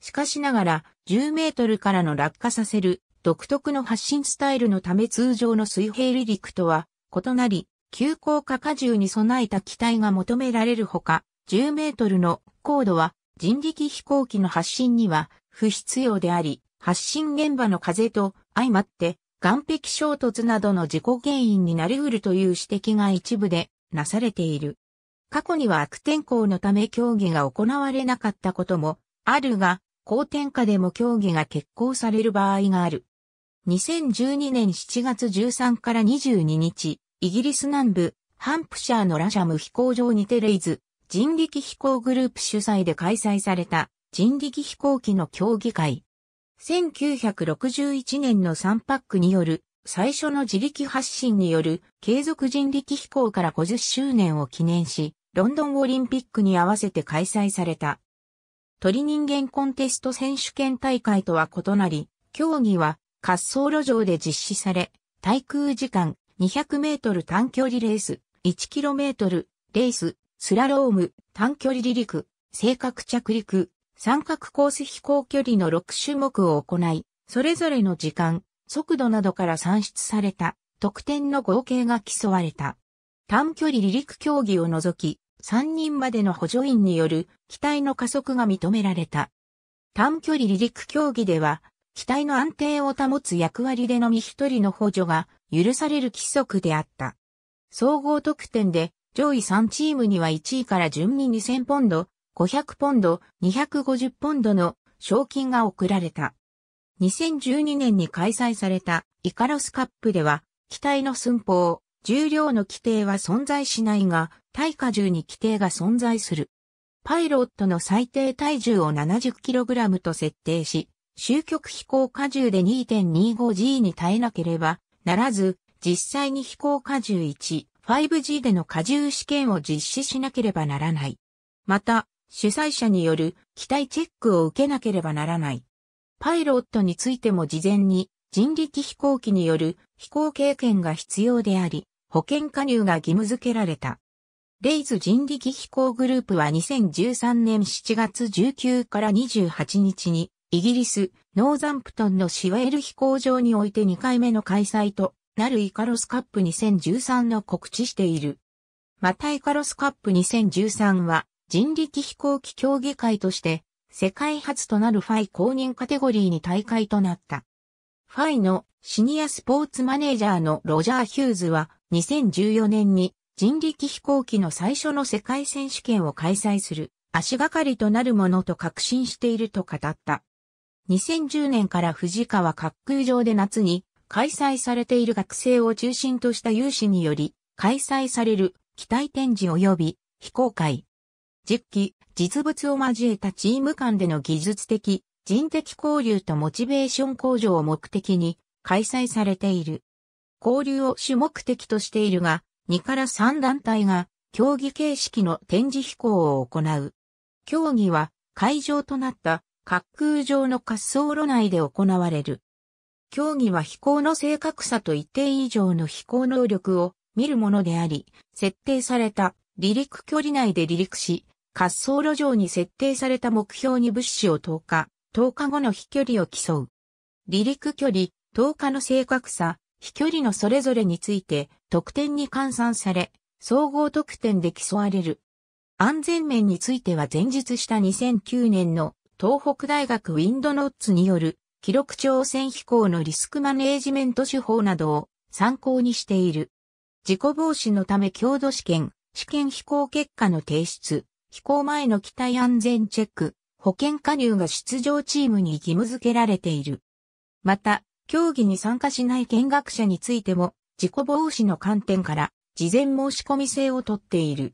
しかしながら10メートルからの落下させる独特の発進スタイルのため通常の水平離陸とは異なり、急降下荷重に備えた機体が求められるほか、10メートルの高度は人力飛行機の発進には不必要であり、発進現場の風と相まって岸壁衝突などの事故原因になり得るという指摘が一部でなされている。過去には悪天候のため競技が行われなかったこともあるが、高天下でも競技が決行される場合がある。2012年7月13から22日、イギリス南部、ハンプシャーのラシャム飛行場にてレイズ、人力飛行グループ主催で開催された人力飛行機の競技会。1961年の3パックによる最初の自力発進による継続人力飛行から50周年を記念し、ロンドンオリンピックに合わせて開催された。鳥人間コンテスト選手権大会とは異なり、競技は滑走路上で実施され、対空時間200メートル短距離レース、1キロメートルレース、スラローム、短距離離陸、正確着陸、三角コース飛行距離の6種目を行い、それぞれの時間、速度などから算出された得点の合計が競われた。短距離離陸競技を除き、3人までの補助員による機体の加速が認められた。短距離離陸競技では、機体の安定を保つ役割でのみ一人の補助が許される規則であった。総合得点で上位3チームには1位から順に2000ポンド、500ポンド、250ポンドの賞金が贈られた。2012年に開催されたイカロスカップでは、機体の寸法、重量の規定は存在しないが、耐荷重に規定が存在する。パイロットの最低体重を 70kg と設定し、終局飛行荷重で 2.25G に耐えなければならず、実際に飛行荷重1、5G での荷重試験を実施しなければならない。また、主催者による機体チェックを受けなければならない。パイロットについても事前に人力飛行機による飛行経験が必要であり、保険加入が義務付けられた。RAeS 人力飛行グループは2013年7月19から28日にイギリス、ノーザンプトンのシワエル飛行場において2回目の開催となるイカロスカップ2013の告知している。またイカロスカップ2013は人力飛行機競技会として世界初となる FAI 公認カテゴリー2大会となった。 FAI のシニアスポーツマネージャーのロジャー・ヒューズは2014年に人力飛行機の最初の世界選手権を開催する足がかりとなるものと確信していると語った。2010年から藤川滑空場で夏に開催されている学生を中心とした有志により開催される機体展示及び飛行会。実機、実物を交えたチーム間での技術的、人的交流とモチベーション向上を目的に開催されている。交流を主目的としているが、2から3団体が競技形式の展示飛行を行う。競技は会場となった滑空場の滑走路内で行われる。競技は飛行の正確さと一定以上の飛行能力を見るものであり、設定された離陸距離内で離陸し、滑走路上に設定された目標に物資を投下、投下後の飛距離を競う。離陸距離、投下の正確さ、飛距離のそれぞれについて。得点に換算され、総合得点で競われる。安全面については前述した。2009年の。東北大学ウィンドノッツによる。記録挑戦飛行のリスクマネージメント手法などを。参考にしている。事故防止のため強度試験、試験飛行結果の提出、飛行前の機体安全チェック、保険加入が出場チームに義務付けられている。また、競技に参加しない見学者についても、事故防止の観点から、事前申し込み制をとっている。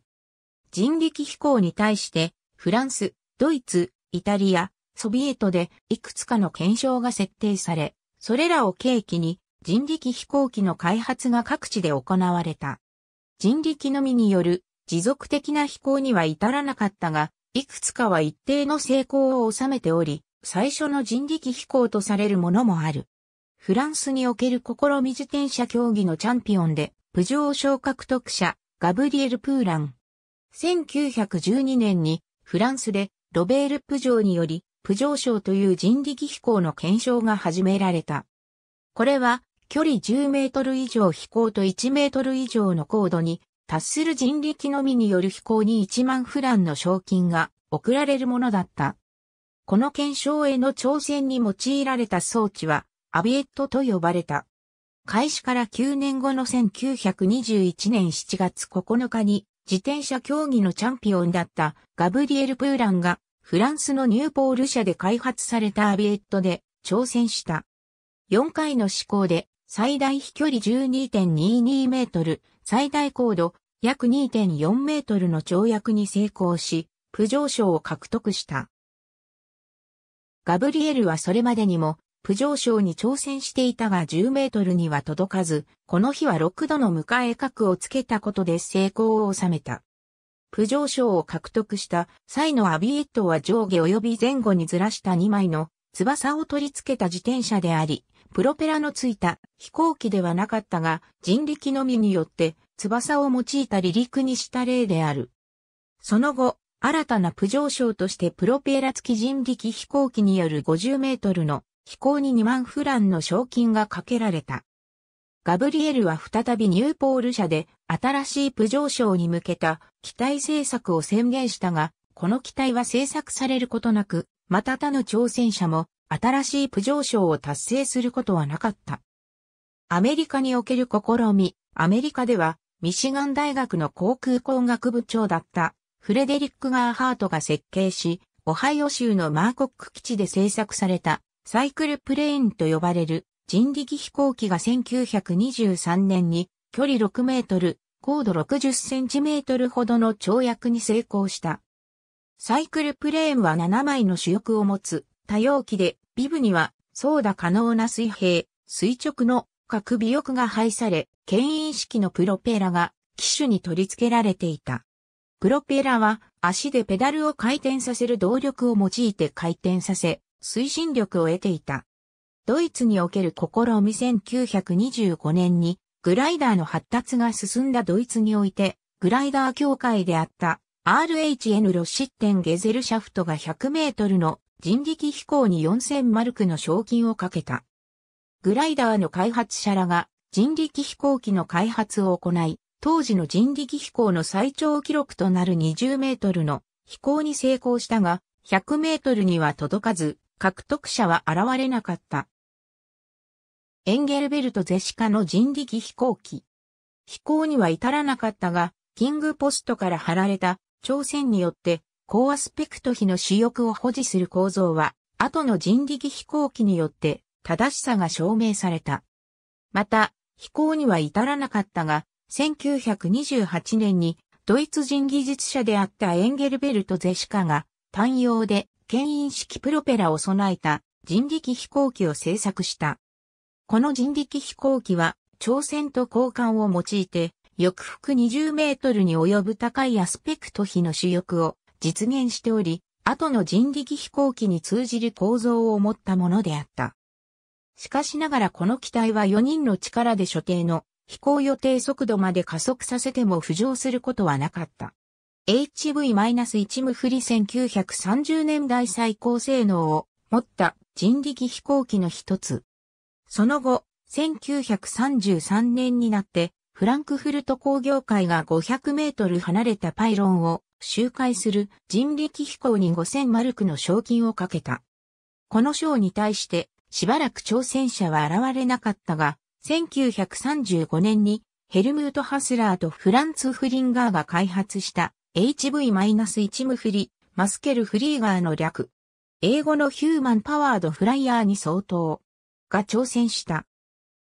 人力飛行に対して、フランス、ドイツ、イタリア、ソビエトでいくつかの検証が設定され、それらを契機に人力飛行機の開発が各地で行われた。人力のみによる持続的な飛行には至らなかったが、いくつかは一定の成功を収めており、最初の人力飛行とされるものもある。フランスにおける試み自転車競技のチャンピオンで、プジョー賞獲得者、ガブリエル・プーラン。1912年にフランスでロベール・プジョーによりプジョー賞という人力飛行の検証が始められた。これは距離10メートル以上飛行と1メートル以上の高度に達する人力のみによる飛行に1万フランの賞金が贈られるものだった。この検証への挑戦に用いられた装置はアビエットと呼ばれた。開始から9年後の1921年7月9日に自転車競技のチャンピオンだったガブリエル・プーランがフランスのニューポール社で開発されたアビエットで挑戦した。4回の試行で最大飛距離12.22メートル、最大高度約2.4メートルの跳躍に成功し、プジョー賞を獲得した。ガブリエルはそれまでにも、プジョー賞に挑戦していたが10メートルには届かず、この日は6度の迎え角をつけたことで成功を収めた。プジョー賞を獲得した際のアビエットは上下及び前後にずらした2枚の翼を取り付けた自転車であり、プロペラのついた飛行機ではなかったが、人力のみによって翼を用いた離陸にした例である。その後、新たなプジョー賞としてプロペラ付き人力飛行機による50メートルの飛行に2万フランの賞金がかけられた。ガブリエルは再びニューポール社で新しいプジョー賞に向けた機体製作を宣言したが、この機体は製作されることなく、また他の挑戦者も新しいプジョー賞を達成することはなかった。アメリカにおける試み、アメリカではミシガン大学の航空工学部長だったフレデリック・ガーハートが設計し、オハイオ州のマーコック基地で製作されたサイクルプレーンと呼ばれる人力飛行機が1923年に距離6メートル、高度60センチメートルほどの跳躍に成功した。サイクルプレーンは7枚の主翼を持つ多容器で、ビブには、操舵可能な水平、垂直の角尾翼が配され、牽引式のプロペラが機種に取り付けられていた。プロペラは足でペダルを回転させる動力を用いて回転させ、推進力を得ていた。ドイツにおける試み1925年にグライダーの発達が進んだドイツにおいて、グライダー協会であった RHN ロシッテンゲゼルシャフトが100メートルの人力飛行に4000マルクの賞金をかけた。グライダーの開発者らが人力飛行機の開発を行い、当時の人力飛行の最長記録となる20メートルの飛行に成功したが、100メートルには届かず、獲得者は現れなかった。エンゲルベルト・ゼシカの人力飛行機。飛行には至らなかったが、キングポストから貼られた朝鮮によって高アスペクト比の主翼を保持する構造は、後の人力飛行機によって正しさが証明された。また、飛行には至らなかったが、1928年にドイツ人技術者であったエンゲルベルト・ゼシカが単用で牽引式プロペラを備えた人力飛行機を製作した。この人力飛行機は朝鮮と交換を用いて、翼幅20メートルに及ぶ高いアスペクト比の主翼を実現しており、後の人力飛行機に通じる構造を持ったものであった。しかしながらこの機体は4人の力で所定の飛行予定速度まで加速させても浮上することはなかった。HV-1 無振り1930年代最高性能を持った人力飛行機の一つ。その後、1933年になってフランクフルト工業会が500メートル離れたパイロンを周回する人力飛行に5000マルクの賞金をかけた。この賞に対してしばらく挑戦者は現れなかったが、1935年にヘルムート・ハスラーとフランツ・フリンガーが開発した HV-1 ムフリ、マスケル・フリーガーの略。英語のヒューマン・パワード・フライヤーに相当が挑戦した。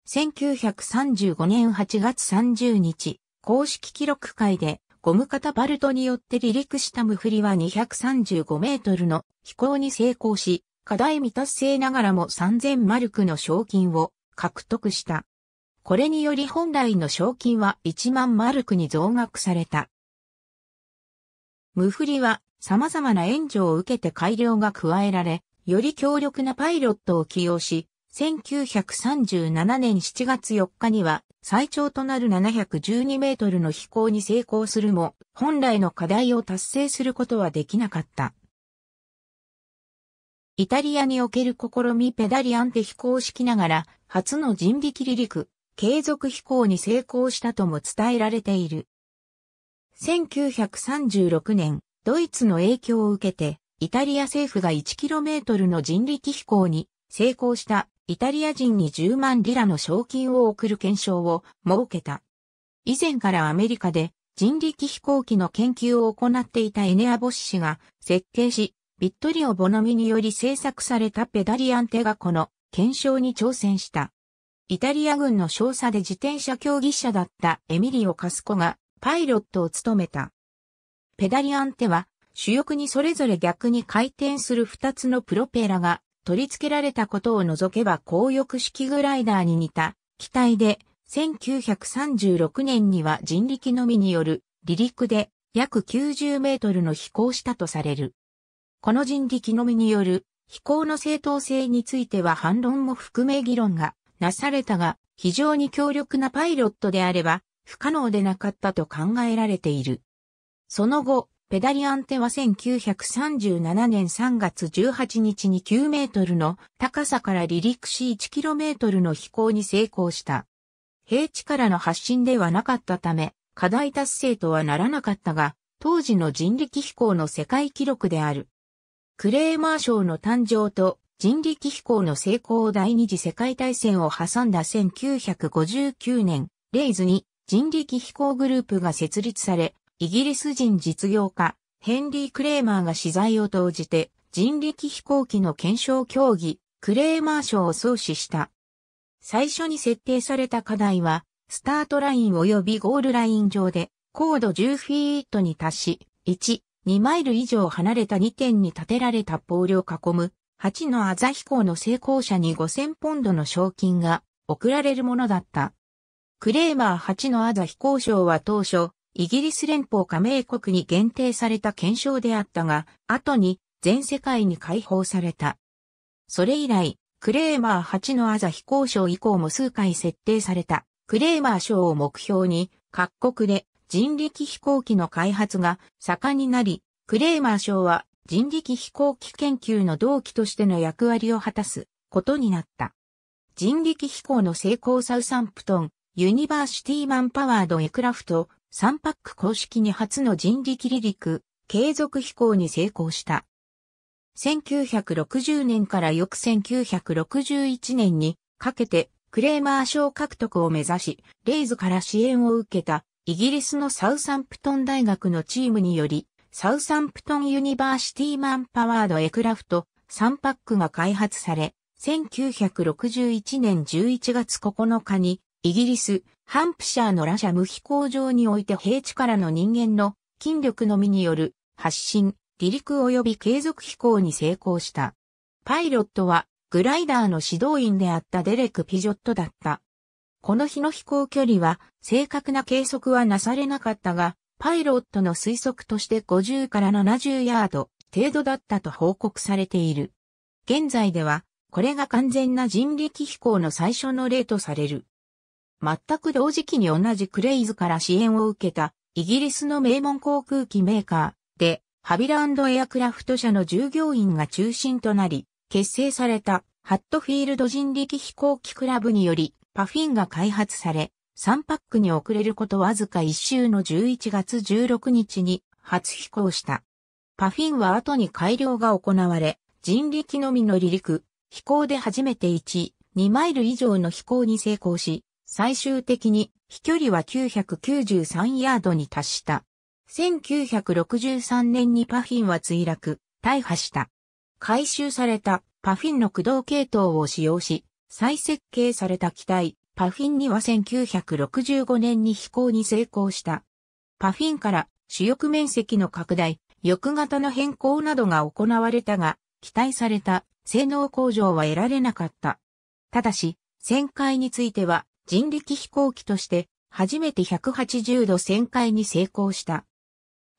1935年8月30日、公式記録会でゴム型バルトによって離陸したムフリは235メートルの飛行に成功し、課題未達成ながらも3000マルクの賞金を獲得した。これにより本来の賞金は1万マルクに増額された。ムフリは様々な援助を受けて改良が加えられ、より強力なパイロットを起用し、1937年7月4日には最長となる712メートルの飛行に成功するも、本来の課題を達成することはできなかった。イタリアにおける試みペダリアンテ飛行式ながら、初の人力離陸、継続飛行に成功したとも伝えられている。1936年、ドイツの影響を受けて、イタリア政府が 1km の人力飛行に成功したイタリア人に10万リラの賞金を送る検証を設けた。以前からアメリカで人力飛行機の研究を行っていたエネア・ボッシが設計し、ビットリオ・ボノミにより製作されたペダリアンテがこの検証に挑戦した。イタリア軍の少佐で自転車競技者だったエミリオ・カスコがパイロットを務めた。ペダリアンテは主翼にそれぞれ逆に回転する二つのプロペラが取り付けられたことを除けば高翼式グライダーに似た機体で1936年には人力のみによる離陸で約90メートルの飛行したとされる。この人力のみによる飛行の正当性については反論も含め議論がなされたが、非常に強力なパイロットであれば不可能でなかったと考えられている。その後、ペダリアンテは1937年3月18日に9メートルの高さから離陸し1キロメートルの飛行に成功した。平地からの発進ではなかったため、課題達成とはならなかったが、当時の人力飛行の世界記録である。クレーマー賞の誕生と人力飛行の成功を第二次世界大戦を挟んだ1959年、レイズに人力飛行グループが設立され、イギリス人実業家、ヘンリー・クレーマーが資材を投じて、人力飛行機の検証競技、クレーマー賞を創始した。最初に設定された課題は、スタートライン及びゴールライン上で、高度10フィートに達し、1、2マイル以上離れた2点に建てられたポールを囲む、8のアザ飛行の成功者に5000ポンドの賞金が贈られるものだった。クレーマー8のアザ飛行賞は当初、イギリス連邦加盟国に限定された検証であったが、後に全世界に開放された。それ以来、クレーマー8の字飛行賞以降も数回設定された、クレーマー賞を目標に、各国で人力飛行機の開発が盛んになり、クレーマー賞は人力飛行機研究の動機としての役割を果たすことになった。人力飛行の成功 Southampton University Man Powered Aircraft、SUMPAC 公式に初の人力離陸、継続飛行に成功した。1960年から翌1961年にかけてクレーマー賞獲得を目指し、 RAeS から支援を受けたイギリスのサウサンプトン大学のチームにより、 Southampton University Man Powered Aircraft SUMPAC が開発され、1961年11月9日にイギリス、ハンプシャーのラシャム飛行場において平地からの人間の筋力のみによる発進、離陸及び継続飛行に成功した。パイロットはグライダーの指導員であったデレク・ピジョットだった。この日の飛行距離は正確な計測はなされなかったが、パイロットの推測として50から70ヤード程度だったと報告されている。現在では、これが完全な人力飛行の最初の例とされる。全く同時期に同じクレイズから支援を受けたイギリスの名門航空機メーカーで、ハビラエアクラフト社の従業員が中心となり、結成されたハットフィールド人力飛行機クラブにより、パフィンが開発され、3パックに遅れることわずか1週の11月16日に初飛行した。パフィンは後に改良が行われ、人力のみの離陸、飛行で初めて1、2マイル以上の飛行に成功し、最終的に飛距離は993ヤードに達した。1963年にパフィンは墜落、大破した。回収されたパフィンの駆動系統を使用し、再設計された機体、パフィンには1965年に飛行に成功した。パフィンから主翼面積の拡大、翼型の変更などが行われたが、期待された性能向上は得られなかった。ただし、旋回については人力飛行機として初めて180度旋回に成功した。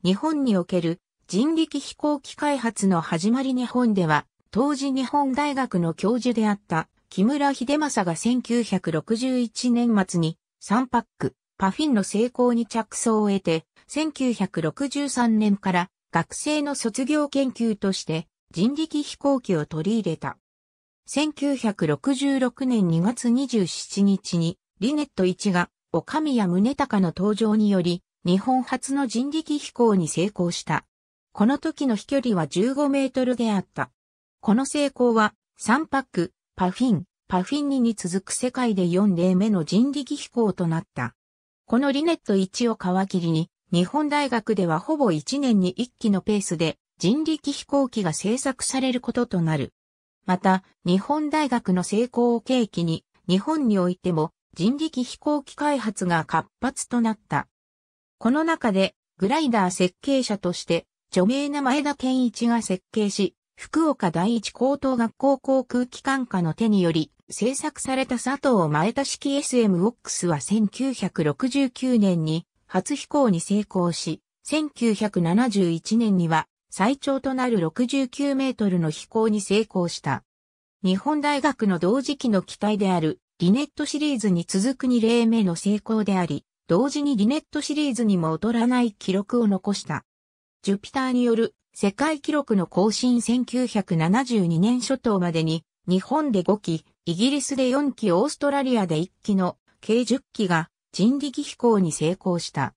日本における人力飛行機開発の始まり日本では当時日本大学の教授であった木村秀正が1961年末に3パック、パフィンの成功に着想を得て、1963年から学生の卒業研究として人力飛行機を取り入れた。1966年2月27日にリネット1が岡宮宗隆の登場により日本初の人力飛行に成功した。この時の飛距離は15メートルであった。この成功は3パック、パフィン、パフィン2に続く世界で4例目の人力飛行となった。このリネット1を皮切りに、日本大学ではほぼ1年に1機のペースで人力飛行機が製作されることとなる。また、日本大学の成功を契機に、日本においても人力飛行機開発が活発となった。この中で、グライダー設計者として、著名な前田健一が設計し、福岡第一高等学校航空機関科の手により制作された佐藤前田式 SM-WOX は1969年に初飛行に成功し、1971年には最長となる69メートルの飛行に成功した。日本大学の同時期の機体であるリネットシリーズに続く2例目の成功であり、同時にリネットシリーズにも劣らない記録を残した。ジュピターによる世界記録の更新1972年初頭までに、日本で5機、イギリスで4機、オーストラリアで1機の計10機が人力飛行に成功した。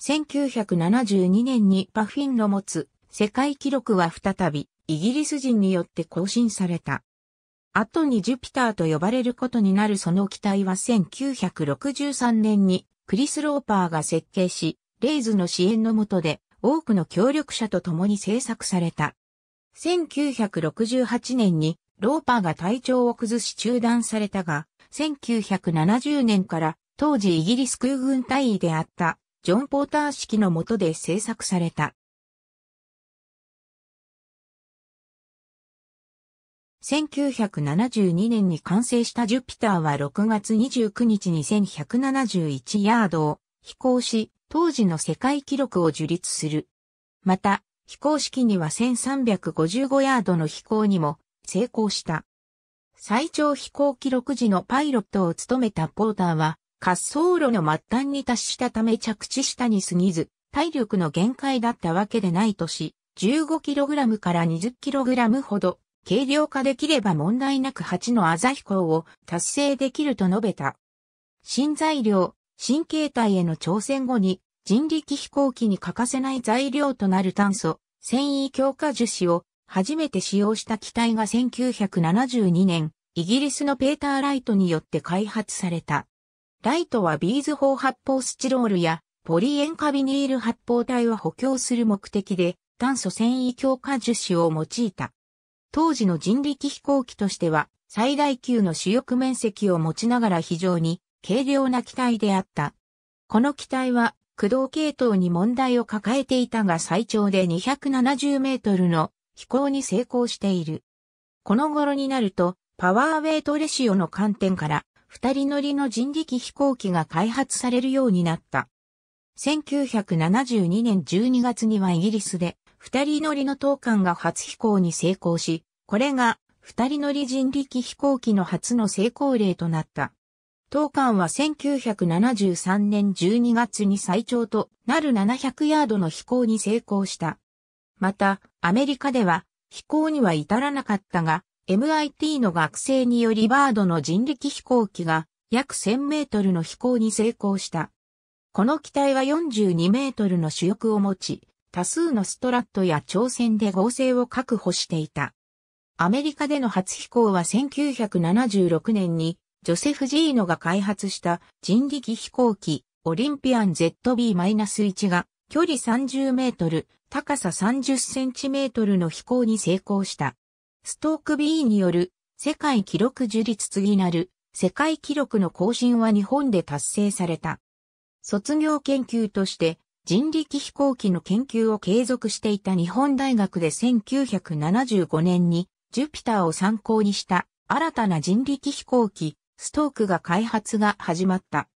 1972年にパフィンの持つ世界記録は再びイギリス人によって更新された。後にジュピターと呼ばれることになるその機体は1963年にクリス・ローパーが設計し、レイズの支援の下で多くの協力者と共に制作された。1968年にローパーが体調を崩し中断されたが、1970年から当時イギリス空軍隊員であったジョン・ポーター式の下で制作された。1972年に完成したジュピターは6月29日に1171ヤードを飛行し、当時の世界記録を樹立する。また、飛行式には1355ヤードの飛行にも成功した。最長飛行記録時のパイロットを務めたポーターは、滑走路の末端に達したため着地したに過ぎず、体力の限界だったわけでないとし、15kg から 20kg ほど軽量化できれば問題なく8の朝飛行を達成できると述べた。新材料、新形態への挑戦後に人力飛行機に欠かせない材料となる炭素、繊維強化樹脂を初めて使用した機体が1972年、イギリスのペーター・ライトによって開発された。ライトはビーズ砲発泡スチロールやポリ塩化ビニール発泡体を補強する目的で炭素繊維強化樹脂を用いた。当時の人力飛行機としては最大級の主翼面積を持ちながら非常に軽量な機体であった。この機体は駆動系統に問題を抱えていたが最長で270メートルの飛行に成功している。この頃になるとパワーウェイトレシオの観点から二人乗りの人力飛行機が開発されるようになった。1972年12月にはイギリスで二人乗りの当艦が初飛行に成功し、これが二人乗り人力飛行機の初の成功例となった。当艦は1973年12月に最長となる700ヤードの飛行に成功した。また、アメリカでは飛行には至らなかったが、MIT の学生によりバードの人力飛行機が約1000メートルの飛行に成功した。この機体は42メートルの主翼を持ち、多数のストラットや挑戦で合成を確保していた。アメリカでの初飛行は1976年にジョセフ・ジーノが開発した人力飛行機オリンピアン ZB-1 が距離30メートル、高さ30センチメートルの飛行に成功した。ストーク B による世界記録樹立次なる世界記録の更新は日本で達成された。卒業研究として人力飛行機の研究を継続していた日本大学で1975年にジュピターを参考にした新たな人力飛行機ストークが開発が始まった。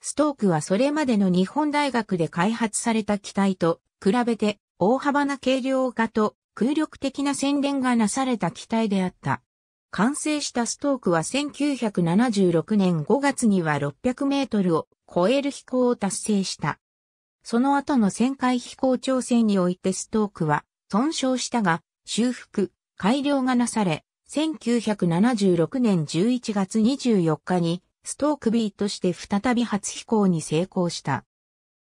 ストークはそれまでの日本大学で開発された機体と比べて大幅な軽量化と空力的な洗練がなされた機体であった。完成したストークは1976年5月には600メートルを超える飛行を達成した。その後の旋回飛行挑戦においてストークは損傷したが修復、改良がなされ、1976年11月24日にストーク B として再び初飛行に成功した。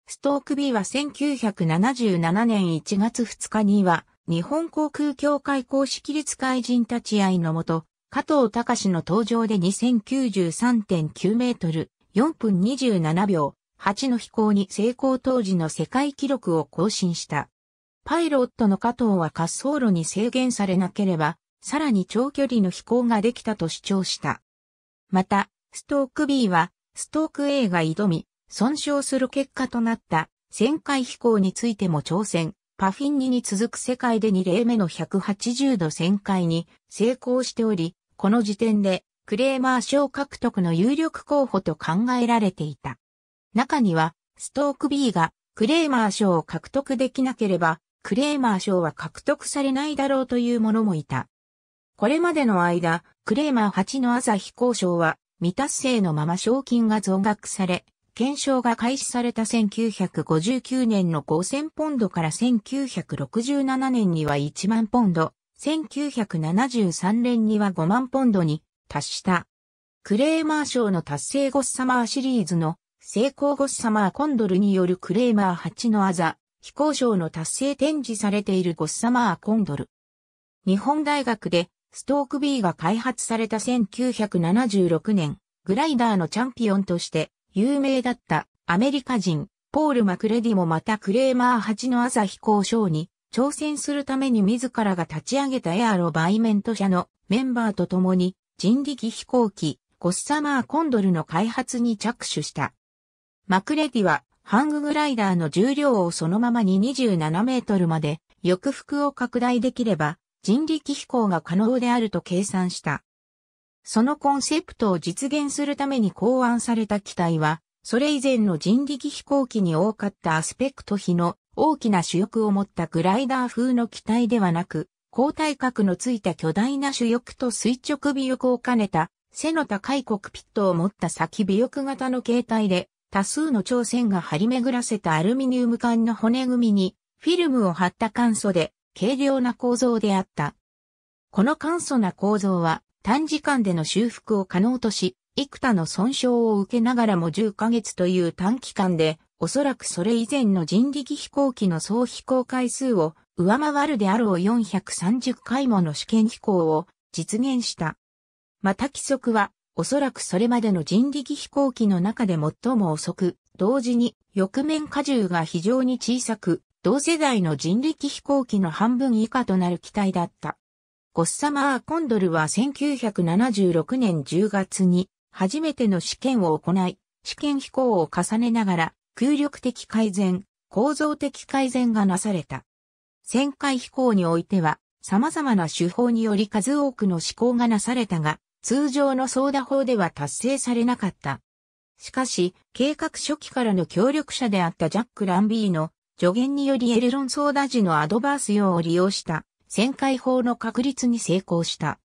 ストーク B は1977年1月2日には日本航空協会公式立会人立ち会いのもと、加藤隆の登場で2093.9メートル、4分27秒、8の飛行に成功当時の世界記録を更新した。パイロットの加藤は滑走路に制限されなければ、さらに長距離の飛行ができたと主張した。また、ストーク B は、ストーク A が挑み、損傷する結果となった旋回飛行についても挑戦、パフィンニに続く世界で2例目の180度旋回に成功しており、この時点でクレーマー賞獲得の有力候補と考えられていた。中には、ストーク B がクレーマー賞を獲得できなければ、クレーマー賞は獲得されないだろうという者もいた。これまでの間、クレーマー8の朝飛行賞は未達成のまま賞金が増額され、検証が開始された1959年の5000ポンドから1967年には1万ポンド、1973年には5万ポンドに達した。クレーマー賞の達成ゴッサマーシリーズの成功ゴッサマーコンドルによるクレーマー8のアザ、飛行賞の達成展示されているゴッサマーコンドル。日本大学でストーク B が開発された1976年、グライダーのチャンピオンとして有名だったアメリカ人、ポール・マクレディもまたクレーマー8の朝飛行賞に挑戦するために自らが立ち上げたエアロバイメント社のメンバーと共に人力飛行機ゴッサマーコンドルの開発に着手した。マクレディはハンググライダーの重量をそのままに27メートルまで翼幅を拡大できれば人力飛行が可能であると計算した。そのコンセプトを実現するために考案された機体は、それ以前の人力飛行機に多かったアスペクト比の大きな主翼を持ったグライダー風の機体ではなく、高体格のついた巨大な主翼と垂直尾翼を兼ねた背の高いコクピットを持った先尾翼型の形態で、多数の朝鮮が張り巡らせたアルミニウム管の骨組みに、フィルムを貼った簡素で、軽量な構造であった。この簡素な構造は、短時間での修復を可能とし、幾多の損傷を受けながらも10ヶ月という短期間で、おそらくそれ以前の人力飛行機の総飛行回数を上回るであろう430回もの試験飛行を実現した。また規則は、おそらくそれまでの人力飛行機の中で最も遅く、同時に翼面荷重が非常に小さく、同世代の人力飛行機の半分以下となる機体だった。ゴッサマーコンドルは1976年10月に初めての試験を行い、試験飛行を重ねながら空力的改善、構造的改善がなされた。旋回飛行においては、様々な手法により数多くの試行がなされたが、通常のソーダ法では達成されなかった。しかし、計画初期からの協力者であったジャック・ランビーの助言によりエルロンソーダ時のアドバース用を利用した旋回法の確立に成功した。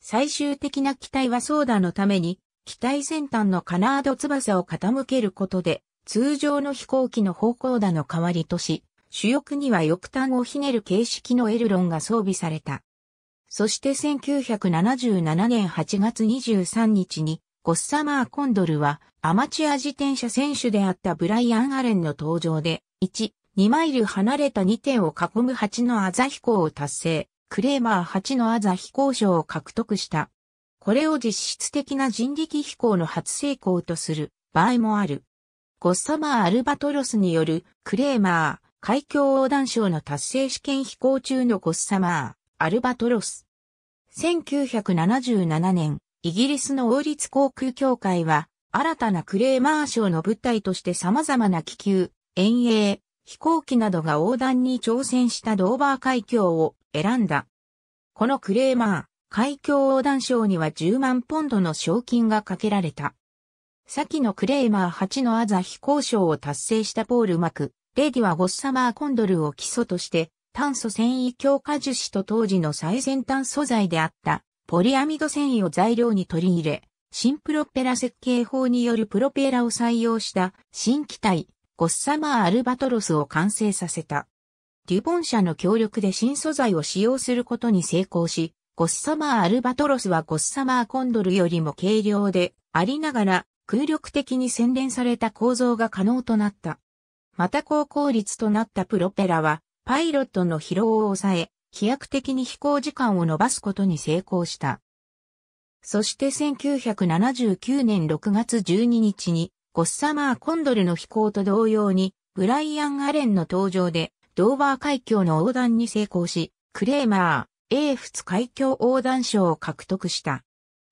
最終的な機体はソーダのために、機体先端のカナード翼を傾けることで、通常の飛行機の方向打の代わりとし、主翼には翼端をひねる形式のエルロンが装備された。そして1977年8月23日に、ゴッサマーコンドルはアマチュア自転車選手であったブライアン・アレンの登場で、1、2マイル離れた2点を囲む8のアザ飛行を達成、クレーマー8のアザ飛行賞を獲得した。これを実質的な人力飛行の初成功とする場合もある。ゴッサマー・アルバトロスによるクレーマー、海峡横断賞の達成試験飛行中のゴッサマー、アルバトロス。1977年、イギリスの王立航空協会は、新たなクレーマー賞の舞台として様々な気球、遠泳、飛行機などが横断に挑戦したドーバー海峡を選んだ。このクレーマー、海峡横断賞には10万ポンドの賞金がかけられた。先のクレーマー8のアザ飛行賞を達成したポール・マク、レディはゴッサマーコンドルを基礎として、炭素繊維強化樹脂と当時の最先端素材であったポリアミド繊維を材料に取り入れ、新プロペラ設計法によるプロペラを採用した新機体、ゴッサマーアルバトロスを完成させた。デュボン社の協力で新素材を使用することに成功し、ゴッサマーアルバトロスはゴッサマーコンドルよりも軽量でありながら空力的に洗練された構造が可能となった。また高効率となったプロペラはパイロットの疲労を抑え、飛躍的に飛行時間を伸ばすことに成功した。そして1979年6月12日にゴッサマーコンドルの飛行と同様にブライアン・アレンの登場でドーバー海峡の横断に成功し、クレーマー、英仏海峡横断賞を獲得した。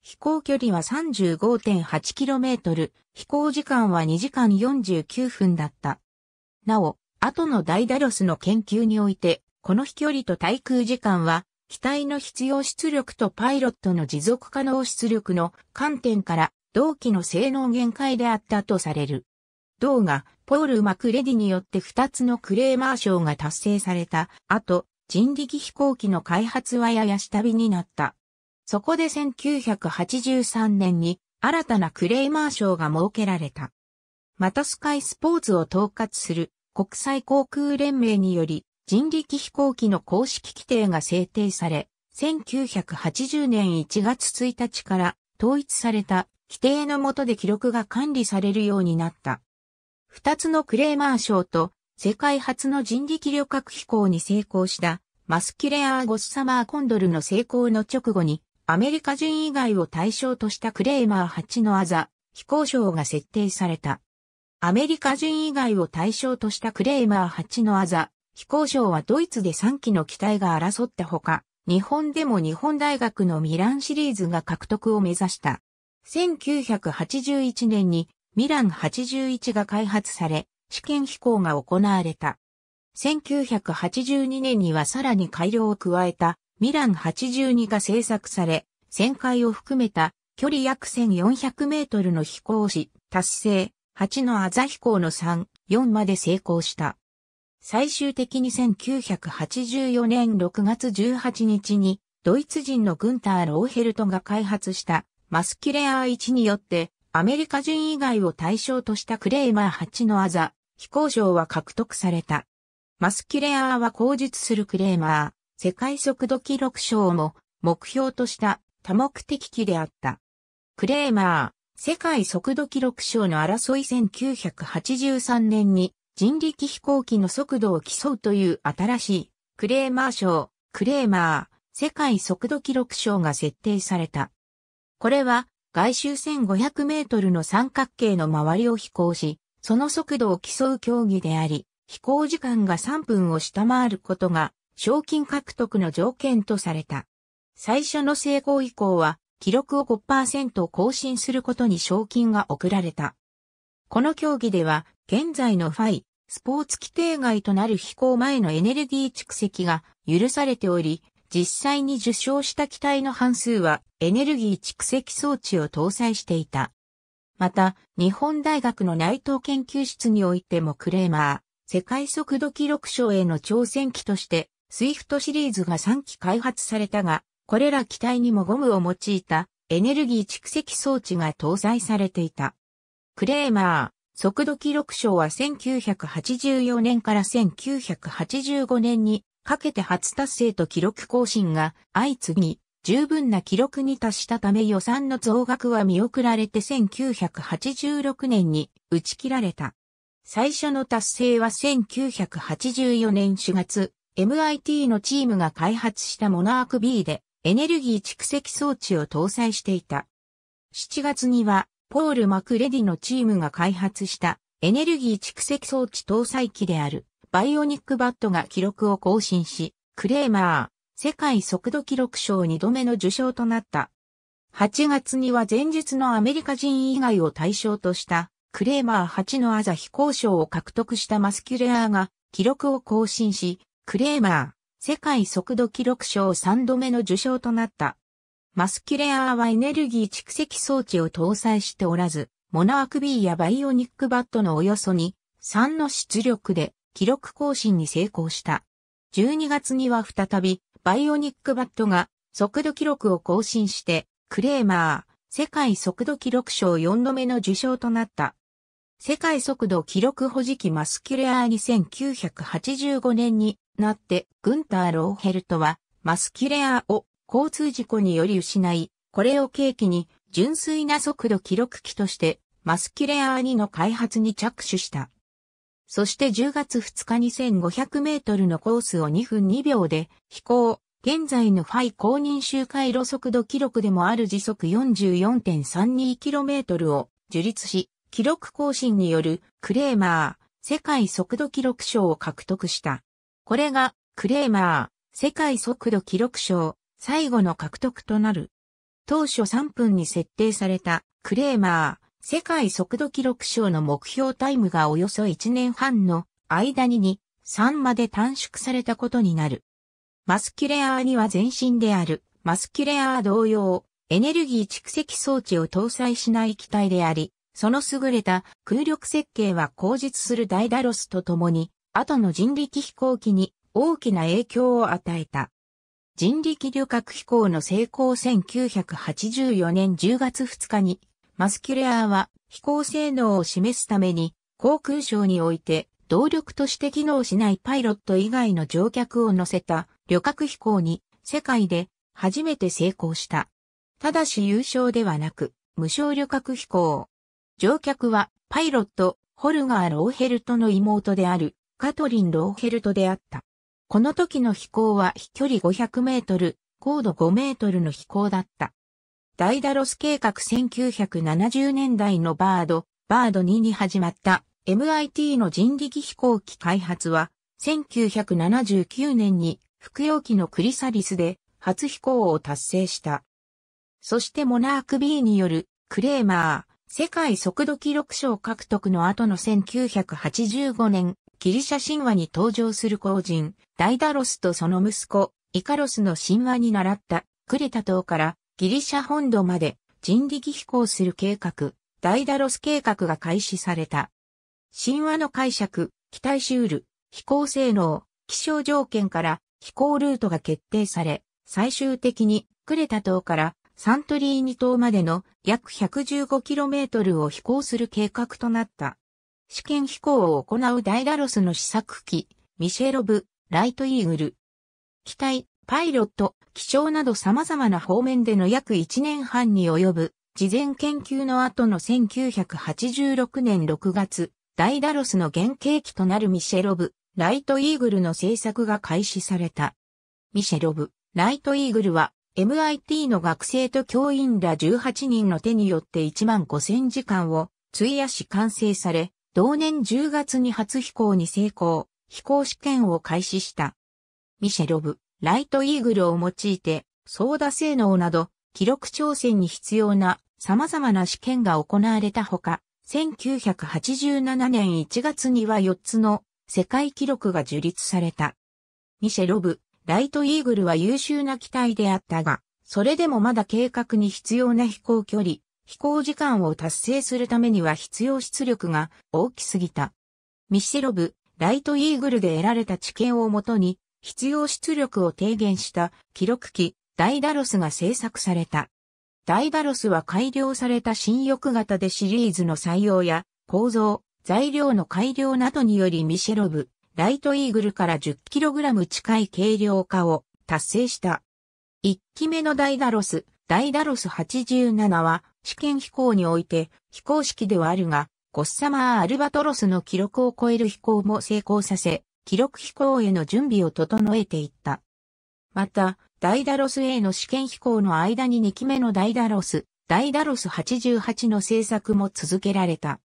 飛行距離は 35.8km、飛行時間は2時間49分だった。なお、後のダイダロスの研究において、この飛距離と対空時間は、機体の必要出力とパイロットの持続可能出力の観点から同期の性能限界であったとされる。銅がポール・マクレディによって2つのクレーマー賞が達成された後、人力飛行機の開発はやや下火になった。そこで1983年に新たなクレーマー賞が設けられた。またスカイスポーツを統括する国際航空連盟により人力飛行機の公式規定が制定され、1980年1月1日から統一された規定の下で記録が管理されるようになった。二つのクレーマー賞と世界初の人力旅客飛行に成功したマスキュレアー・ゴッサマー・コンドルの成功の直後にアメリカ人以外を対象としたクレーマー8のアザ飛行賞が設定された。アメリカ人以外を対象としたクレーマー8のアザ飛行賞はドイツで3機の機体が争ったほか、日本でも日本大学のミランシリーズが獲得を目指した。1981年にミラン81が開発され、試験飛行が行われた。1982年にはさらに改良を加えたミラン82が製作され、旋回を含めた距離約1400メートルの飛行し、達成、8のアザ飛行の3、4まで成功した。最終的に1984年6月18日に、ドイツ人のグンター・ローヘルトが開発したマスキュレアー1によってアメリカ人以外を対象としたクレーマー8のアザ、飛行賞は獲得された。マスキュレアーは口述するクレーマー、世界速度記録賞も目標とした多目的機であった。クレーマー、世界速度記録賞の争い1983年に人力飛行機の速度を競うという新しいクレーマー賞、クレーマー、世界速度記録賞が設定された。これは外周1500メートルの三角形の周りを飛行し、その速度を競う競技であり、飛行時間が3分を下回ることが賞金獲得の条件とされた。最初の成功以降は、記録を5%更新することに賞金が贈られた。この競技では、現在の FAI、スポーツ規定外となる飛行前のエネルギー蓄積が許されており、実際に受賞した機体の半数はエネルギー蓄積装置を搭載していた。また、日本大学の内藤研究室においてもクレーマー、世界速度記録賞への挑戦機として、スイフトシリーズが3機開発されたが、これら機体にもゴムを用いたエネルギー蓄積装置が搭載されていた。クレーマー、速度記録賞は1984年から1985年にかけて初達成と記録更新が相次ぎ、十分な記録に達したため予算の増額は見送られて1986年に打ち切られた。最初の達成は1984年4月、MIT のチームが開発したモナーク B でエネルギー蓄積装置を搭載していた。7月には、ポール・マクレディのチームが開発したエネルギー蓄積装置搭載機であるバイオニックバットが記録を更新し、クレーマー、世界速度記録賞2度目の受賞となった。8月には前日のアメリカ人以外を対象としたクレーマー8のアザ飛行賞を獲得したマスキュレアーが記録を更新し、クレーマー、世界速度記録賞3度目の受賞となった。マスキュレアーはエネルギー蓄積装置を搭載しておらず、モナーク B やバイオニックバットのおよそ2、3の出力で記録更新に成功した。12月には再び、バイオニックバットが速度記録を更新して、クレーマー、世界速度記録賞4度目の受賞となった。世界速度記録保持機マスキュレアーに1985年になって、グンター・ローヘルトは、マスキュレアを交通事故により失い、これを契機に純粋な速度記録機として、マスキュレア2の開発に着手した。そして10月2日に1500メートルのコースを2分2秒で飛行、現在のファイ公認周回路速度記録でもある時速 44.32km を樹立し、記録更新によるクレーマー世界速度記録賞を獲得した。これがクレーマー世界速度記録賞最後の獲得となる。当初3分に設定されたクレーマー世界速度記録賞の目標タイムがおよそ1年半の間に2、3まで短縮されたことになる。マスキュレアーには前身であるマスキュレアー同様エネルギー蓄積装置を搭載しない機体であり、その優れた空力設計は口実するダイダロスとともに、後の人力飛行機に大きな影響を与えた。人力旅客飛行の成功1984年10月2日に、マスキュレアーは飛行性能を示すために、航空省において動力として機能しないパイロット以外の乗客を乗せた旅客飛行に世界で初めて成功した。ただし優勝ではなく、無償旅客飛行。乗客はパイロット、ホルガー・ローヘルトの妹であるカトリン・ローヘルトであった。この時の飛行は飛距離500メートル、高度5メートルの飛行だった。ダイダロス計画1970年代のバード、バード2に始まった MIT の人力飛行機開発は1979年に服用機のクリサリスで初飛行を達成した。そしてモナーク B によるクレーマー、世界速度記録賞獲得の後の1985年、ギリシャ神話に登場する皇人、ダイダロスとその息子、イカロスの神話に倣ったクレタ島からギリシャ本土まで人力飛行する計画、ダイダロス計画が開始された。神話の解釈、機体シュール、飛行性能、気象条件から飛行ルートが決定され、最終的にクレタ島からサントリーニ島までの約 115km を飛行する計画となった。試験飛行を行うダイダロスの試作機、ミシェロブ、ライトイーグル。機体、パイロット、気象など様々な方面での約1年半に及ぶ事前研究の後の1986年6月、ダイダロスの原型機となるミシェロブ、ライトイーグルの製作が開始された。ミシェロブ、ライトイーグルは MIT の学生と教員ら18人の手によって1万5000時間を費やし完成され、同年10月に初飛行に成功、飛行試験を開始した。ミシェロブ、ライトイーグルを用いて、操舵性能など、記録挑戦に必要な様々な試験が行われたほか、1987年1月には4つの世界記録が樹立された。ミシェロブ、ライトイーグルは優秀な機体であったが、それでもまだ計画に必要な飛行距離、飛行時間を達成するためには必要出力が大きすぎた。ミシェロブ、ライトイーグルで得られた知見をもとに、必要出力を低減した記録機、ダイダロスが製作された。ダイダロスは改良された新翼型でシリーズの採用や構造、材料の改良などによりミシェロブ、ライトイーグルから 10kg 近い軽量化を達成した。1機目のダイダロス、ダイダロス87は試験飛行において飛行式ではあるが、ゴッサマー・アルバトロスの記録を超える飛行も成功させ、記録飛行への準備を整えていった。また、ダイダロス A の試験飛行の間に2機目のダイダロス、ダイダロス88の製作も続けられた。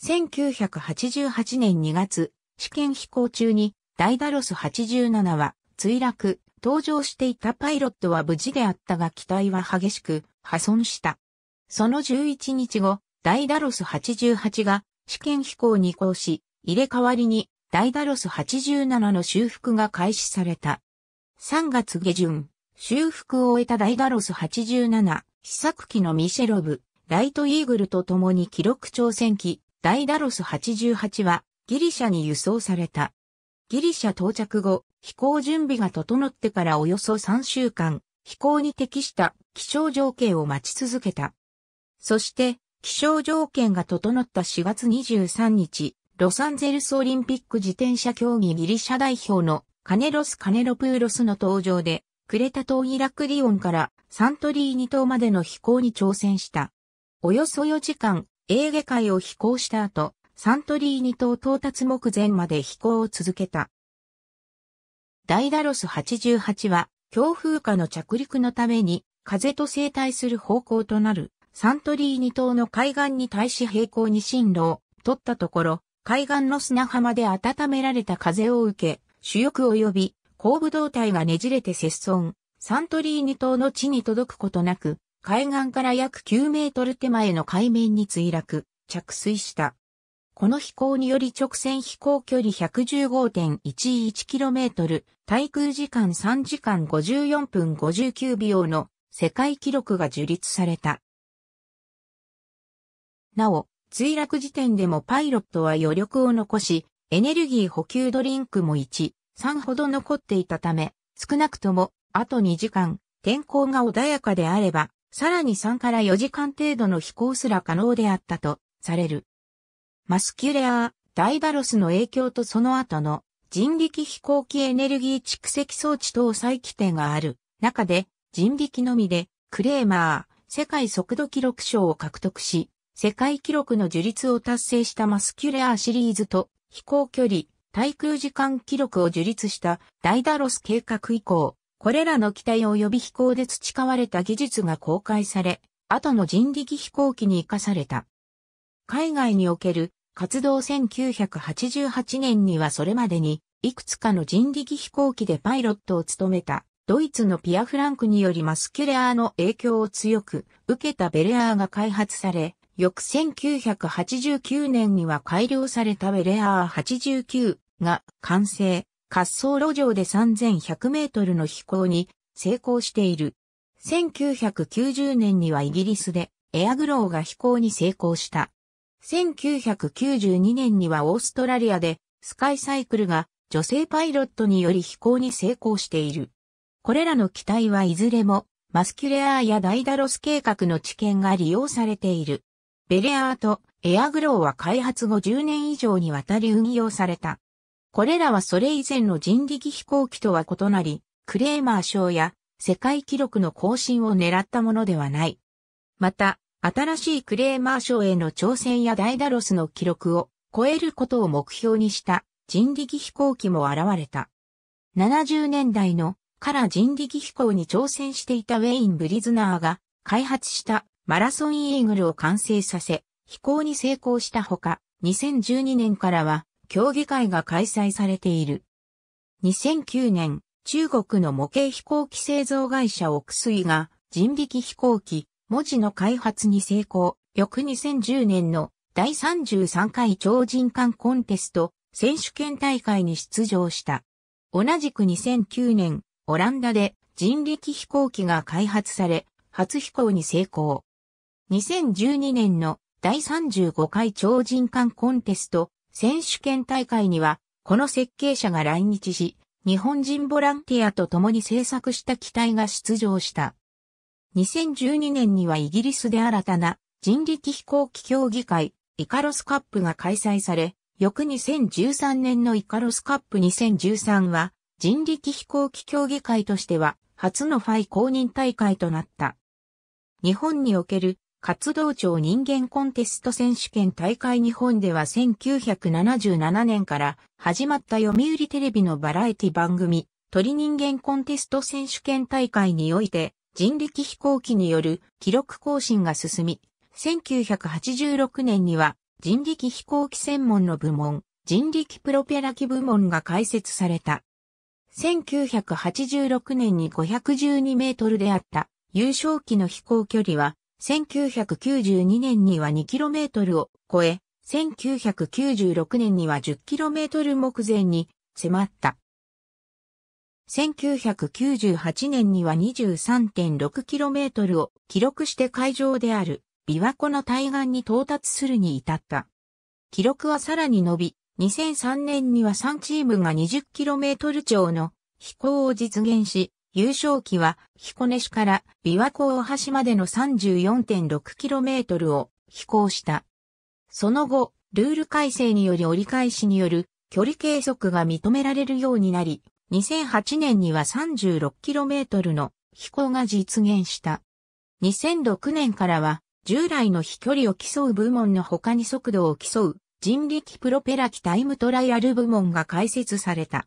1988年2月、試験飛行中にダイダロス87は墜落、搭乗していたパイロットは無事であったが機体は激しく破損した。その11日後、ダイダロス88が試験飛行に移行し、入れ替わりにダイダロス87の修復が開始された。3月下旬、修復を終えたダイダロス87、試作機のミシェロブ、ライトイーグルと共に記録挑戦機、ダイダロス88はギリシャに輸送された。ギリシャ到着後、飛行準備が整ってからおよそ3週間、飛行に適した気象条件を待ち続けた。そして、気象条件が整った4月23日、ロサンゼルスオリンピック自転車競技ギリシャ代表のカネロス・カネロプーロスの登場で、クレタ島イラクリオンからサントリーニ島までの飛行に挑戦した。およそ4時間、エーゲ海を飛行した後、サントリーニ島到達目前まで飛行を続けた。ダイダロス88は、強風下の着陸のために、風と整体する方向となる、サントリーニ島の海岸に対し平行に進路を取ったところ、海岸の砂浜で温められた風を受け、主翼及び後部胴体がねじれて接損、サントリーニ島の地に届くことなく、海岸から約9メートル手前の海面に墜落、着水した。この飛行により直線飛行距離 115.11km、対空時間3時間54分59秒の世界記録が樹立された。なお、墜落時点でもパイロットは余力を残し、エネルギー補給ドリンクも1、3ほど残っていたため、少なくとも、あと2時間、天候が穏やかであれば、さらに3から4時間程度の飛行すら可能であったとされる。マスキュレアー、ダイダロスの影響とその後の人力飛行機エネルギー蓄積装置等再規定がある中で人力のみでクレーマー世界速度記録賞を獲得し世界記録の樹立を達成したマスキュレアーシリーズと飛行距離対空時間記録を樹立したダイダロス計画以降これらの機体及び飛行で培われた技術が公開され後の人力飛行機に活かされた。海外における活動1988年にはそれまでにいくつかの人力飛行機でパイロットを務めたドイツのピアフランクによりマスキュレアーの影響を強く受けたベレアーが開発され、翌1989年には改良されたベレアー89が完成、滑走路上で3100メートルの飛行に成功している。1990年にはイギリスでエアグローが飛行に成功した。1992年にはオーストラリアでスカイサイクルが女性パイロットにより飛行に成功している。これらの機体はいずれもマスキュレアーやダイダロス計画の知見が利用されている。ベレアーとエアグローは開発後10年以上にわたり運用された。これらはそれ以前の人力飛行機とは異なり、クレーマー賞や世界記録の更新を狙ったものではない。また、新しいクレーマー賞への挑戦やダイダロスの記録を超えることを目標にした人力飛行機も現れた。70年代のから人力飛行に挑戦していたウェイン・ブリズナーが開発したマラソンイーグルを完成させ、飛行に成功したほか、2012年からは競技会が開催されている。2009年、中国の模型飛行機製造会社オクスイが人力飛行機文字の開発に成功。翌2010年の第33回超人艦コンテスト選手権大会に出場した。同じく2009年、オランダで人力飛行機が開発され、初飛行に成功。2012年の第35回超人艦コンテスト選手権大会には、この設計者が来日し、日本人ボランティアと共に制作した機体が出場した。2012年にはイギリスで新たな人力飛行機競技会イカロスカップが開催され、翌2013年のイカロスカップ2013は人力飛行機競技会としては初のファイ公認大会となった。日本における活動庁人間コンテスト選手権大会日本では1977年から始まった読売テレビのバラエティ番組鳥人間コンテスト選手権大会において人力飛行機による記録更新が進み、1986年には人力飛行機専門の部門、人力プロペラ機部門が開設された。1986年に512メートルであった優勝機の飛行距離は、1992年には 2km を超え、1996年には 10km 目前に迫った。1998年には 23.6km を記録して会場である琵琶湖の対岸に到達するに至った。記録はさらに伸び、2003年には3チームが 20km 超の飛行を実現し、優勝機は彦根市から琵琶湖大橋までの 34.6km を飛行した。その後、ルール改正により折り返しによる距離計測が認められるようになり、2008年には 36km の飛行が実現した。2006年からは従来の飛距離を競う部門の他に速度を競う人力プロペラ機タイムトライアル部門が開設された。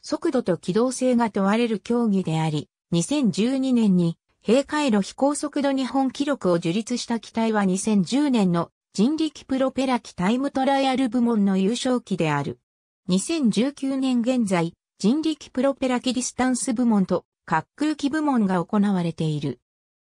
速度と機動性が問われる競技であり、2012年に平回路飛行速度日本記録を樹立した機体は2010年の人力プロペラ機タイムトライアル部門の優勝機である。2019年現在、人力プロペラ機ディスタンス部門と滑空機部門が行われている。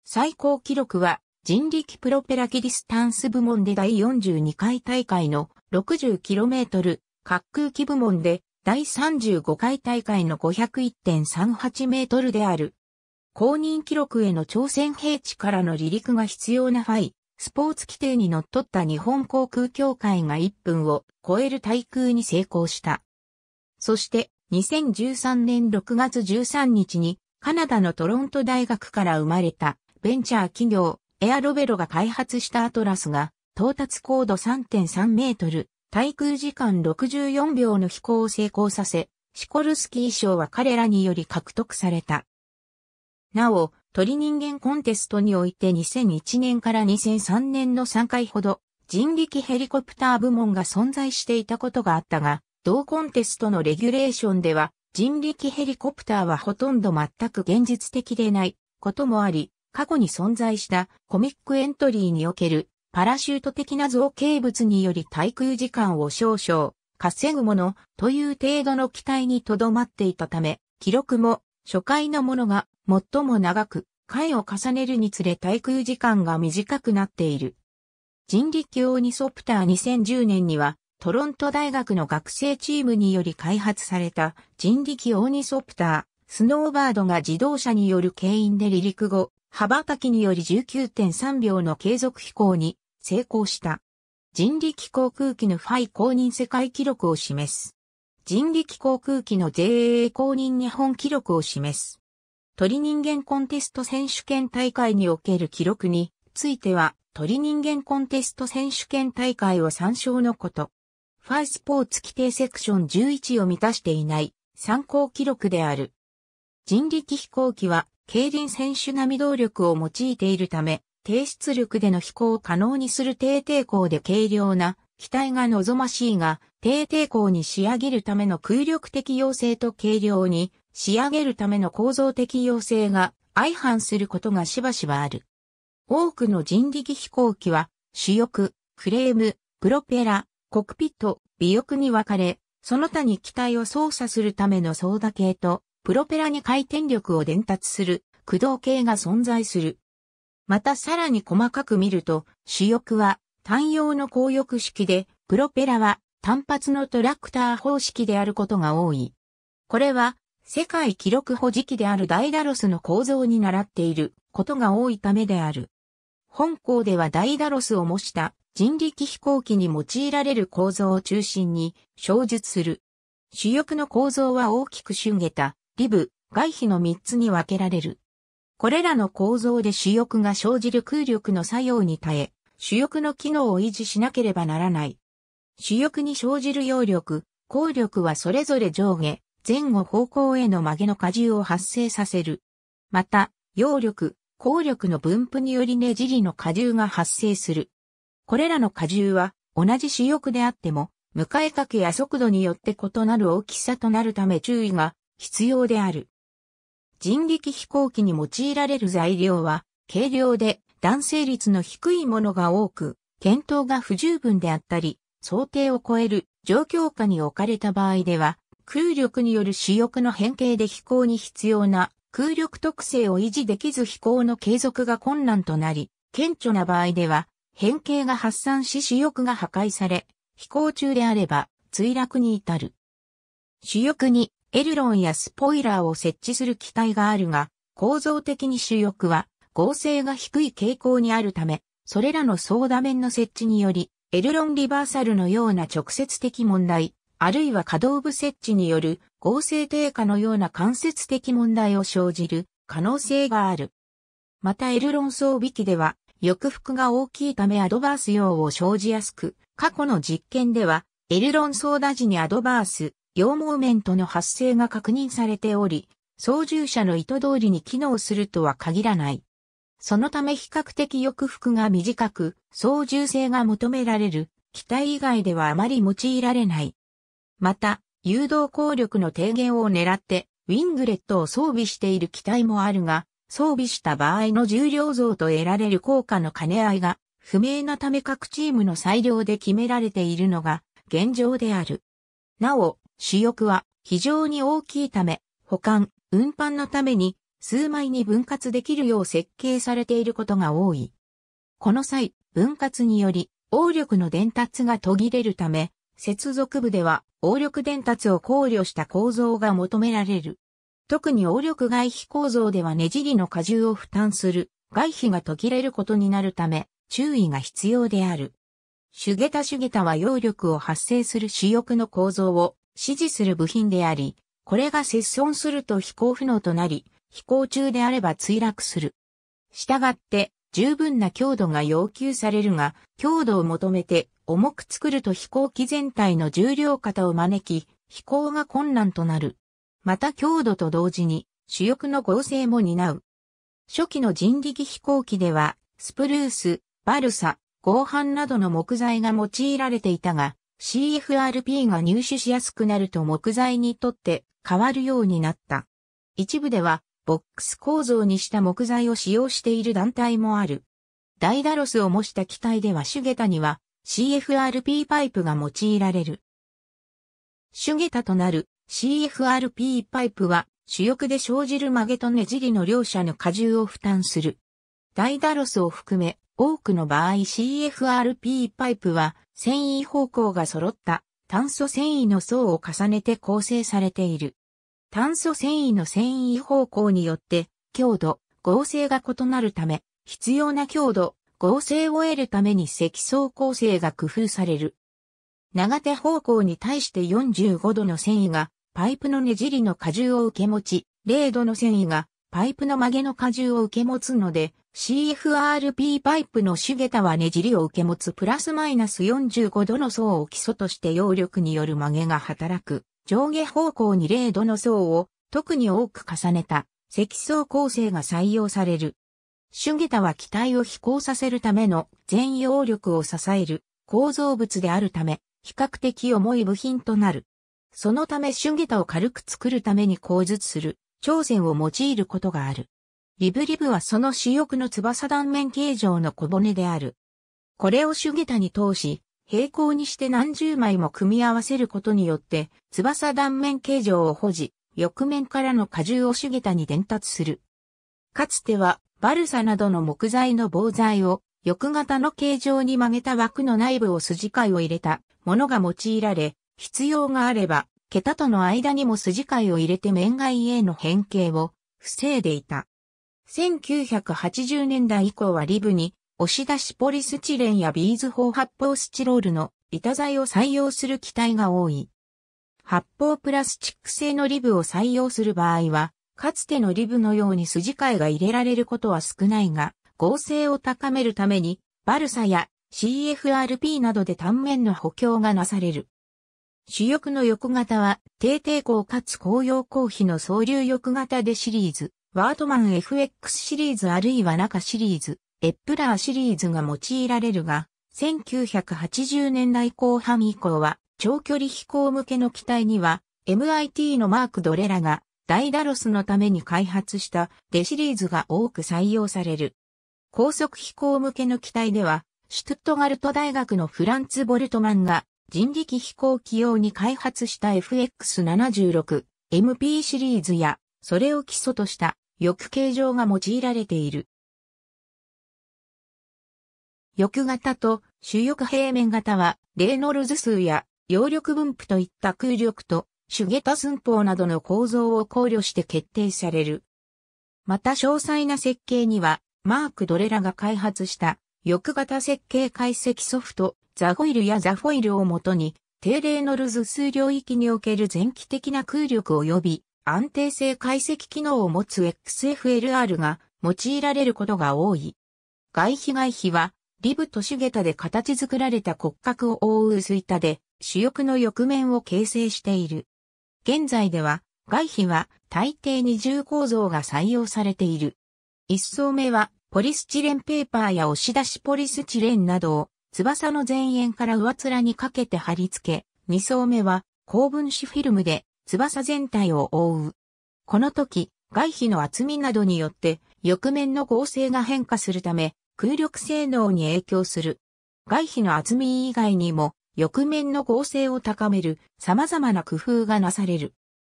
最高記録は人力プロペラ機ディスタンス部門で第42回大会の 60km、滑空機部門で第35回大会の501.38メートルである。公認記録への挑戦平地からの離陸が必要な FAI、スポーツ規定にのっとった日本航空協会が1分を超える滞空に成功した。そして2013年6月13日にカナダのトロント大学から生まれたベンチャー企業エアロベロが開発したアトラスが、到達高度3.3メートル、対空時間64秒の飛行を成功させ、シコルスキー賞は彼らにより獲得された。なお、鳥人間コンテストにおいて2001年から2003年の3回ほど人力ヘリコプター部門が存在していたことがあったが、同コンテストのレギュレーションでは人力ヘリコプターはほとんど全く現実的でないこともあり、過去に存在したコミックエントリーにおけるパラシュート的な造形物により対空時間を少々稼ぐものという程度の期待にとどまっていたため、記録も初回のものが最も長く、回を重ねるにつれ対空時間が短くなっている。人力オーニソプター2010年にはトロント大学の学生チームにより開発された人力オーニソプター、スノーバードが自動車による牽引で離陸後、羽ばたきにより19.3秒の継続飛行に成功した。人力航空機のファイ公認世界記録を示す。人力航空機の JA 公認日本記録を示す。鳥人間コンテスト選手権大会における記録については、鳥人間コンテスト選手権大会を参照のこと。ファイスポーツ規定セクション11を満たしていない参考記録である。人力飛行機は競輪選手並み動力を用いているため、低出力での飛行を可能にする低抵抗で軽量な機体が望ましいが、低抵抗に仕上げるための空力的要請と軽量に仕上げるための構造的要請が相反することがしばしばある。多くの人力飛行機は主翼、フレーム、プロペラ、コクピット、尾翼に分かれ、その他に機体を操作するための操舵系とプロペラに回転力を伝達する駆動系が存在する。またさらに細かく見ると、主翼は単用の高翼式で、プロペラは単発のトラクター方式であることが多い。これは世界記録保持機であるダイダロスの構造に倣っていることが多いためである。本校ではダイダロスを模した人力飛行機に用いられる構造を中心に小述する。主翼の構造は大きく瞬げたリブ、外皮の3つに分けられる。これらの構造で主翼が生じる空力の作用に耐え、主翼の機能を維持しなければならない。主翼に生じる揚力、効力はそれぞれ上下、前後方向への曲げの荷重を発生させる。また、揚力、効力の分布によりねじりの荷重が発生する。これらの荷重は同じ主翼であっても、向かいかけや速度によって異なる大きさとなるため注意が必要である。人力飛行機に用いられる材料は、軽量で弾性率の低いものが多く、検討が不十分であったり、想定を超える状況下に置かれた場合では、空力による主翼の変形で飛行に必要な空力特性を維持できず飛行の継続が困難となり、顕著な場合では、変形が発散し主翼が破壊され、飛行中であれば墜落に至る。主翼にエルロンやスポイラーを設置する機体があるが、構造的に主翼は合成が低い傾向にあるため、それらの操舵面の設置により、エルロンリバーサルのような直接的問題、あるいは可動部設置による合成低下のような間接的問題を生じる可能性がある。またエルロン装備機では、翼幅が大きいためアドバース用を生じやすく、過去の実験では、エルロン操舵時にアドバース、両モーメントの発生が確認されており、操縦者の意図通りに機能するとは限らない。そのため比較的翼幅が短く、操縦性が求められる、機体以外ではあまり用いられない。また、誘導効力の低減を狙って、ウィングレットを装備している機体もあるが、装備した場合の重量増と得られる効果の兼ね合いが、不明なため各チームの裁量で決められているのが現状である。なお、主翼は非常に大きいため、保管、運搬のために数枚に分割できるよう設計されていることが多い。この際、分割により、応力の伝達が途切れるため、接続部では応力伝達を考慮した構造が求められる。特に応力外皮構造ではねじりの荷重を負担する外皮が途切れることになるため、注意が必要である。シュゲタシュゲタは揚力を発生する主翼の構造を指示する部品であり、これが接損すると飛行不能となり、飛行中であれば墜落する。したがって、十分な強度が要求されるが、強度を求めて重く作ると飛行機全体の重量型を招き、飛行が困難となる。また強度と同時に主翼の合成も担う。初期の人力飛行機では、スプルース、バルサ、合板などの木材が用いられていたが、CFRP が入手しやすくなると木材にとって変わるようになった。一部では、ボックス構造にした木材を使用している団体もある。ダイダロスを模した機体ではシュゲタには CFRP パイプが用いられる。シュゲタとなる CFRP パイプは主翼で生じる曲げとねじりの両者の荷重を負担する。ダイダロスを含め多くの場合 CFRP パイプは繊維方向が揃った炭素繊維の層を重ねて構成されている。炭素繊維の繊維方向によって強度、合成が異なるため必要な強度、合成を得るために積層構成が工夫される。長手方向に対して45度の繊維がパイプのねじりの荷重を受け持ち、0度の繊維がパイプの曲げの荷重を受け持つので、CFRP パイプのシュゲタはねじりを受け持つプラスマイナス45度の層を基礎として揚力による曲げが働く。上下方向に0度の層を特に多く重ねた積層構成が採用される。シュゲタは機体を飛行させるための全揚力を支える構造物であるため、比較的重い部品となる。そのためシュゲタを軽く作るために構図する挑戦を用いることがある。リブリブはその主翼の翼断面形状の小骨である。これをシュゲタに通し、平行にして何十枚も組み合わせることによって、翼断面形状を保持、翼面からの荷重をシュゲタに伝達する。かつてはバルサなどの木材の棒材を翼型の形状に曲げた枠の内部を筋貝を入れたものが用いられ、必要があれば、桁との間にも筋貝を入れて面外への変形を防いでいた。1980年代以降はリブに押し出しポリスチレンやビーズ砲発泡スチロールの板材を採用する機体が多い。発泡プラスチック製のリブを採用する場合は、かつてのリブのように筋替えが入れられることは少ないが、合成を高めるために、バルサや CFRP などで単面の補強がなされる。主翼の翼型は低抵抗かつ高揚抗比の層流翼型でシリーズ、ワートマン FX シリーズあるいは NACA シリーズ、エップラーシリーズが用いられるが、1980年代後半以降は長距離飛行向けの機体には MIT のマーク・ドレラがダイダロスのために開発した DAE シリーズが多く採用される。高速飛行向けの機体では、シュトゥットガルト大学のフランツ・ボルトマンが人力飛行機用に開発した FX76 MP シリーズや、それを基礎とした翼形状が用いられている。翼型と主翼平面型は、レーノルズ数や揚力分布といった空力とシュゲタ寸法などの構造を考慮して決定される。また詳細な設計には、マーク・ドレラが開発した翼型設計解析ソフト、ザフォイルやザフォイルをもとに、低レーノルズ数領域における前期的な空力及び安定性解析機能を持つ XFLR が用いられることが多い。外皮外皮はリブとシュゲタで形作られた骨格を覆う薄板で主翼の翼面を形成している。現在では外皮は大抵二重構造が採用されている。一層目はポリスチレンペーパーや押し出しポリスチレンなどを翼の前縁から上面にかけて貼り付け、二層目は高分子フィルムで翼全体を覆う。この時、外皮の厚みなどによって翼面の合成が変化するため空力性能に影響する。外皮の厚み以外にも翼面の合成を高める様々な工夫がなされる。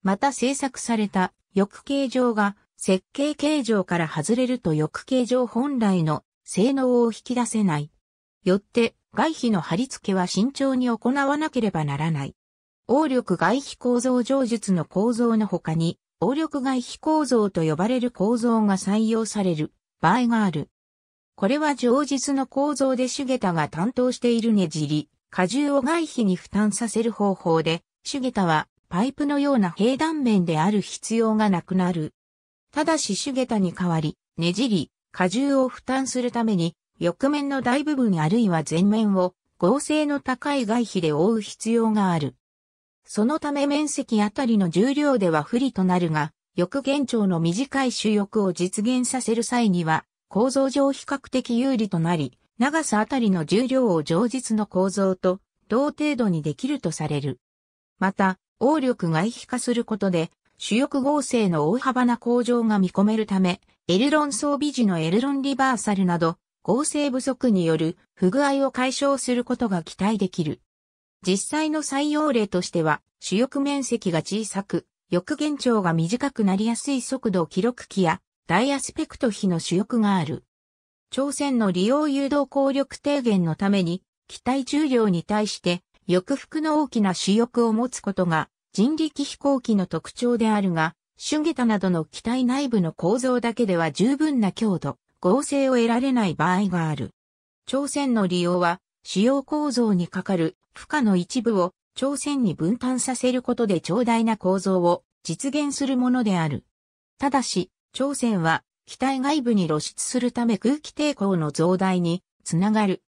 また製作された翼形状が設計形状から外れると翼形状本来の性能を引き出せない。よって外皮の貼り付けは慎重に行わなければならない。応力外皮構造上術の構造の他に、応力外皮構造と呼ばれる構造が採用される場合がある。これは上実の構造でシュゲタが担当しているねじり、荷重を外皮に負担させる方法で、シュゲタはパイプのような平断面である必要がなくなる。ただしシュゲタに代わり、ねじり、荷重を負担するために、翼面の大部分あるいは前面を合成の高い外皮で覆う必要がある。そのため面積あたりの重量では不利となるが、翼限長の短い主翼を実現させる際には、構造上比較的有利となり、長さあたりの重量を上実の構造と同程度にできるとされる。また、応力外皮化することで、主翼合成の大幅な向上が見込めるため、エルロン装備時のエルロンリバーサルなど、合成不足による不具合を解消することが期待できる。実際の採用例としては、主翼面積が小さく、翼限長が短くなりやすい速度記録機や、大アスペクト比の主翼がある。朝鮮の利用誘導効力低減のために、機体重量に対して翼腹の大きな主翼を持つことが人力飛行機の特徴であるが、シュゲタなどの機体内部の構造だけでは十分な強度、合成を得られない場合がある。朝鮮の利用は、主要構造にかかる負荷の一部を朝鮮に分担させることで長大な構造を実現するものである。ただし、朝鮮は機体外部に露出するため空気抵抗の増大につながる。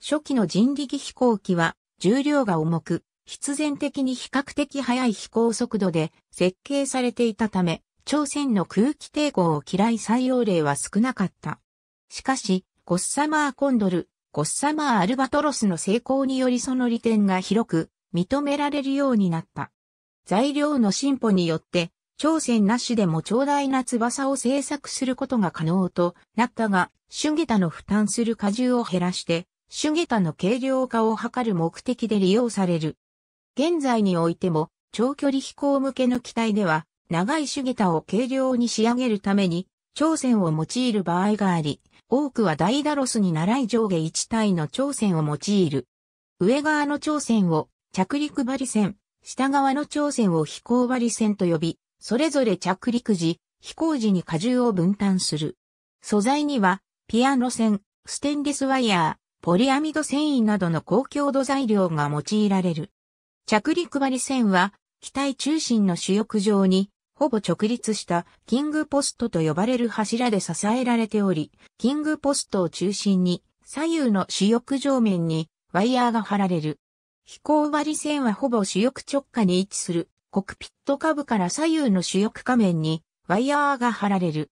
初期の人力飛行機は重量が重く、必然的に比較的速い飛行速度で設計されていたため、朝鮮の空気抵抗を嫌い採用例は少なかった。しかし、ゴッサマーコンドル、ゴッサマーアルバトロスの成功によりその利点が広く認められるようになった。材料の進歩によって、朝鮮なしでも長大な翼を製作することが可能となったが、シュゲタの負担する荷重を減らして、シュゲタの軽量化を図る目的で利用される。現在においても、長距離飛行向けの機体では、長い手桁を軽量に仕上げるために、朝鮮を用いる場合があり、多くはダイダロスに習い上下1体の朝鮮を用いる。上側の朝鮮を着陸張り線、下側の朝鮮を飛行張り線と呼び、それぞれ着陸時、飛行時に荷重を分担する。素材には、ピアノ線、ステンレスワイヤー、ポリアミド繊維などの高強度材料が用いられる。着陸張り線は、機体中心の主翼上に、ほぼ直立したキングポストと呼ばれる柱で支えられており、キングポストを中心に、左右の主翼上面にワイヤーが張られる。飛行張り線はほぼ主翼直下に位置する、コクピット下部から左右の主翼下面にワイヤーが張られる。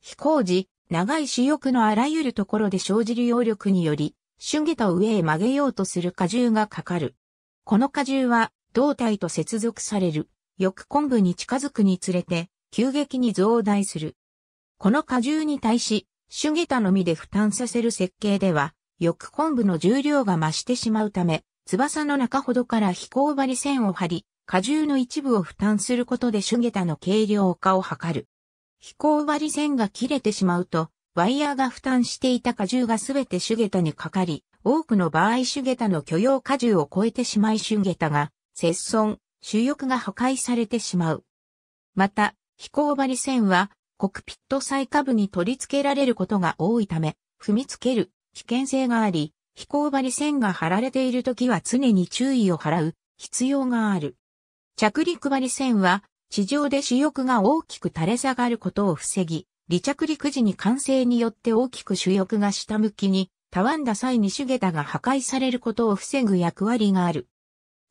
飛行時、長い主翼のあらゆるところで生じる揚力により、シュゲタを上へ曲げようとする荷重がかかる。この荷重は胴体と接続される翼根部に近づくにつれて急激に増大する。この荷重に対し、シュゲタのみで負担させる設計では、翼根部の重量が増してしまうため、翼の中ほどから飛行針線を張り、荷重の一部を負担することでシュゲタの軽量化を図る。飛行針線が切れてしまうと、ワイヤーが負担していた荷重がすべてシュゲタにかかり、多くの場合シュゲタの許容荷重を超えてしまいシュゲタが、接損、主翼が破壊されてしまう。また、飛行針線は、コクピット最下部に取り付けられることが多いため、踏みつける危険性があり、飛行針線が張られているときは常に注意を払う必要がある。着陸張り線は地上で主翼が大きく垂れ下がることを防ぎ、離着陸時に完成によって大きく主翼が下向きに、たわんだ際に主桁が破壊されることを防ぐ役割がある。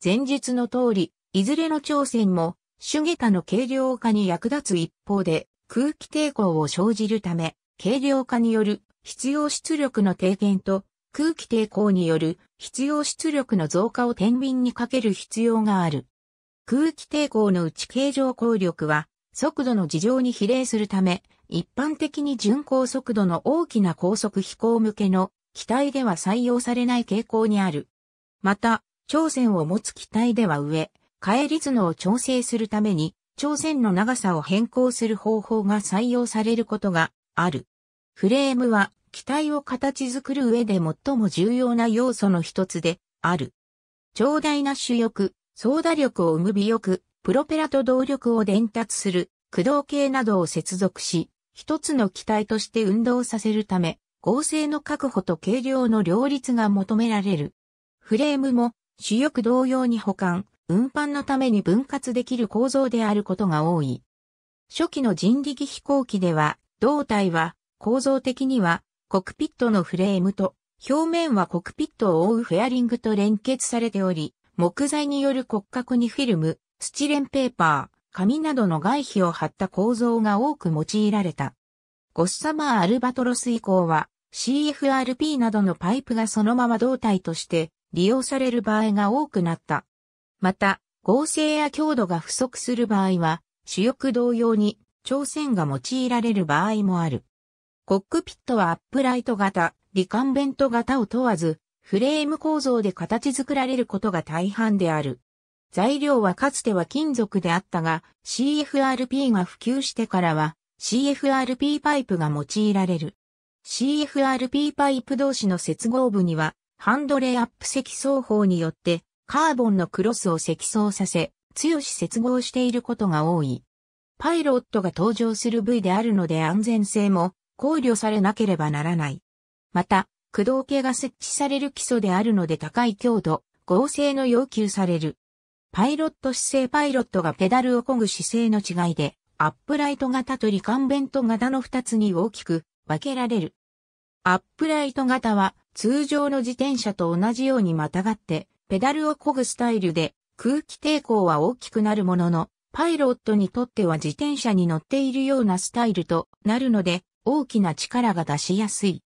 前述の通り、いずれの挑戦も主桁の軽量化に役立つ一方で空気抵抗を生じるため、軽量化による必要出力の低減と空気抵抗による必要出力の増加を天秤にかける必要がある。空気抵抗のうち形状効力は速度の事情に比例するため、一般的に巡航速度の大きな高速飛行向けの機体では採用されない傾向にある。また、朝鮮を持つ機体では上、帰り図を調整するために、朝鮮の長さを変更する方法が採用されることがある。フレームは機体を形作る上で最も重要な要素の一つである。長大な主翼、操舵力を生む尾翼、プロペラと動力を伝達する駆動系などを接続し、一つの機体として運動させるため、合成の確保と軽量の両立が求められる。フレームも主翼同様に保管、運搬のために分割できる構造であることが多い。初期の人力飛行機では、胴体は構造的にはコクピットのフレームと表面はコクピットを覆うフェアリングと連結されており、木材による骨格にフィルム、スチレンペーパー、紙などの外皮を貼った構造が多く用いられた。ゴッサマーアルバトロス以降は CFRP などのパイプがそのまま胴体として利用される場合が多くなった。また、合成や強度が不足する場合は、主翼同様に朝鮮が用いられる場合もある。コックピットはアップライト型、リカンベント型を問わず、フレーム構造で形作られることが大半である。材料はかつては金属であったが、CFRP が普及してからは CFRP パイプが用いられる。CFRP パイプ同士の接合部には、ハンドレイアップ積層法によってカーボンのクロスを積層させ、強し接合していることが多い。パイロットが登場する部位であるので安全性も考慮されなければならない。また、駆動系が設置される基礎であるので高い強度、合成の要求される。パイロット姿勢パイロットがペダルを漕ぐ姿勢の違いで、アップライト型とリカンベント型の二つに大きく分けられる。アップライト型は通常の自転車と同じようにまたがってペダルを漕ぐスタイルで空気抵抗は大きくなるものの、パイロットにとっては自転車に乗っているようなスタイルとなるので大きな力が出しやすい。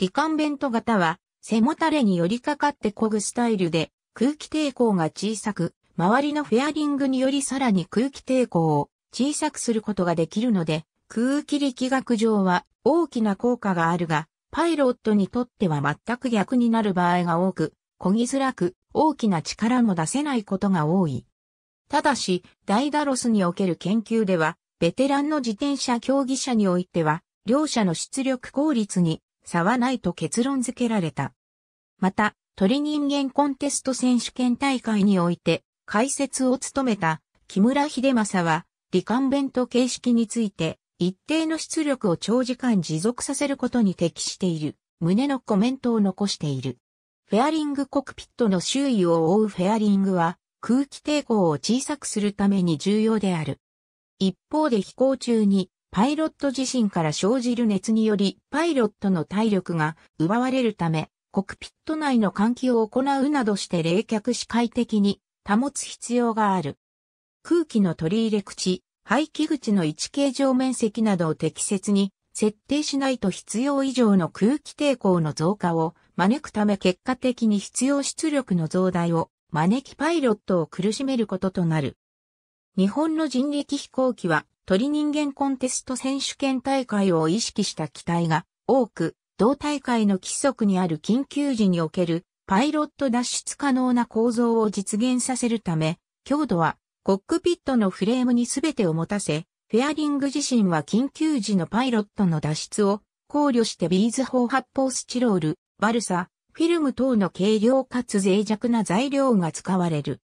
リカンベント型は背もたれに寄りかかって漕ぐスタイルで空気抵抗が小さく周りのフェアリングによりさらに空気抵抗を小さくすることができるので、空気力学上は大きな効果があるが、パイロットにとっては全く逆になる場合が多く、漕ぎづらく大きな力も出せないことが多い。ただし、ダイダロスにおける研究では、ベテランの自転車競技者においては、両者の出力効率に差はないと結論付けられた。また、鳥人間コンテスト選手権大会において、解説を務めた木村秀正は、リカンベント形式について、一定の出力を長時間持続させることに適している、旨のコメントを残している。フェアリングコクピットの周囲を覆うフェアリングは、空気抵抗を小さくするために重要である。一方で飛行中に、パイロット自身から生じる熱により、パイロットの体力が奪われるため、コクピット内の換気を行うなどして冷却し快適に保つ必要がある。空気の取り入れ口、排気口の位置形状面積などを適切に設定しないと必要以上の空気抵抗の増加を招くため結果的に必要出力の増大を招きパイロットを苦しめることとなる。日本の人力飛行機は鳥人間コンテスト選手権大会を意識した機体が多く、同大会の規則にある緊急時におけるパイロット脱出可能な構造を実現させるため、強度はコックピットのフレームに全てを持たせ、フェアリング自身は緊急時のパイロットの脱出を考慮してビーズ砲発泡スチロール、バルサ、フィルム等の軽量かつ脆弱な材料が使われる。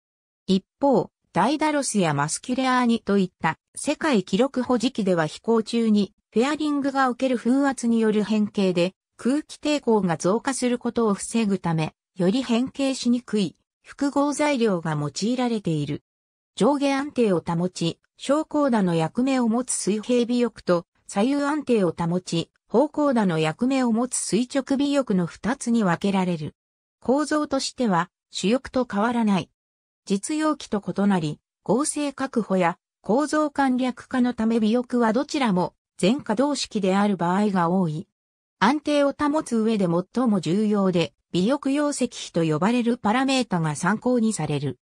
一方、ダイダロスやマスキュレアーニといった世界記録保持機では飛行中にフェアリングが受ける風圧による変形で空気抵抗が増加することを防ぐため、より変形しにくい複合材料が用いられている。上下安定を保ち、昇降打の役目を持つ水平尾翼と左右安定を保ち、方向打の役目を持つ垂直尾翼の二つに分けられる。構造としては主翼と変わらない。実用機と異なり、合成確保や構造簡略化のため尾翼はどちらも全可動式である場合が多い。安定を保つ上で最も重要で、尾翼容積比と呼ばれるパラメータが参考にされる。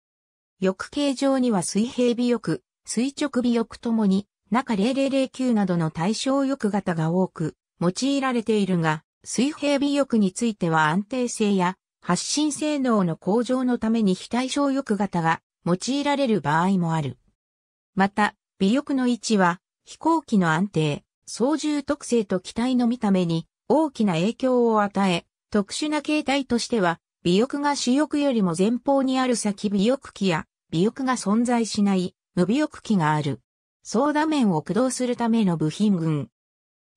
翼形状には水平尾翼、垂直尾翼ともに、中0009などの対象翼型が多く用いられているが、水平尾翼については安定性や発信性能の向上のために非対象翼型が用いられる場合もある。また、尾翼の位置は飛行機の安定、操縦特性と機体の見た目に大きな影響を与え、特殊な形態としては、尾翼が主翼よりも前方にある先尾翼機や、尾翼が存在しない無尾翼機がある。操舵面を駆動するための部品群。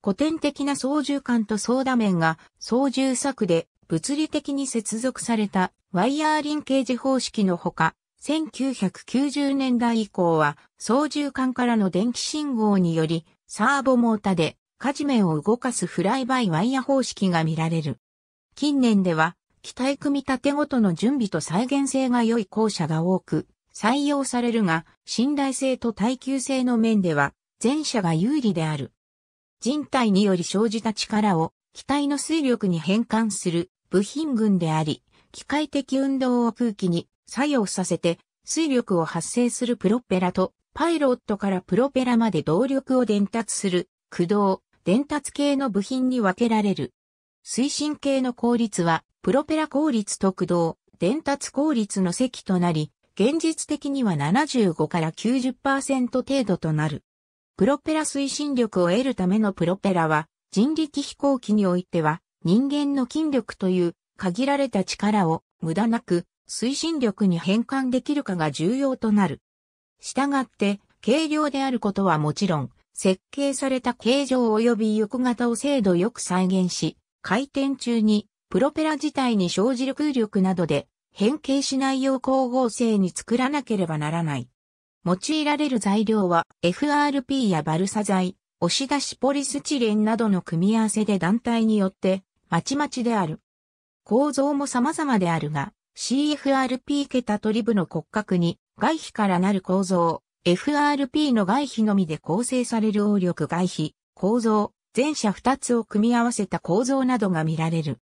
古典的な操縦桿と操舵面が操縦柵で物理的に接続されたワイヤーリンケージ方式のほか、1990年代以降は操縦桿からの電気信号によりサーボモータで舵面を動かすフライバイワイヤ方式が見られる。近年では機体組み立てごとの準備と再現性が良い校舎が多く採用されるが、信頼性と耐久性の面では前者が有利である。人体により生じた力を機体の水力に変換する部品群であり、機械的運動を空気に作用させて水力を発生するプロペラとパイロットからプロペラまで動力を伝達する駆動、伝達系の部品に分けられる。推進系の効率はプロペラ効率と駆動、伝達効率の積となり、現実的には75から90%程度となる。プロペラ推進力を得るためのプロペラは、人力飛行機においては、人間の筋力という限られた力を無駄なく推進力に変換できるかが重要となる。したがって、軽量であることはもちろん、設計された形状及び翼型を精度よく再現し、回転中にプロペラ自体に生じる空力などで変形しないよう光合成に作らなければならない。用いられる材料は FRP やバルサ材、押し出しポリスチレンなどの組み合わせで団体によってまちまちである。構造も様々であるが CFRP 桁トリブの骨格に外皮からなる構造、FRP の外皮のみで構成される応力外皮、構造、前者2つを組み合わせた構造などが見られる。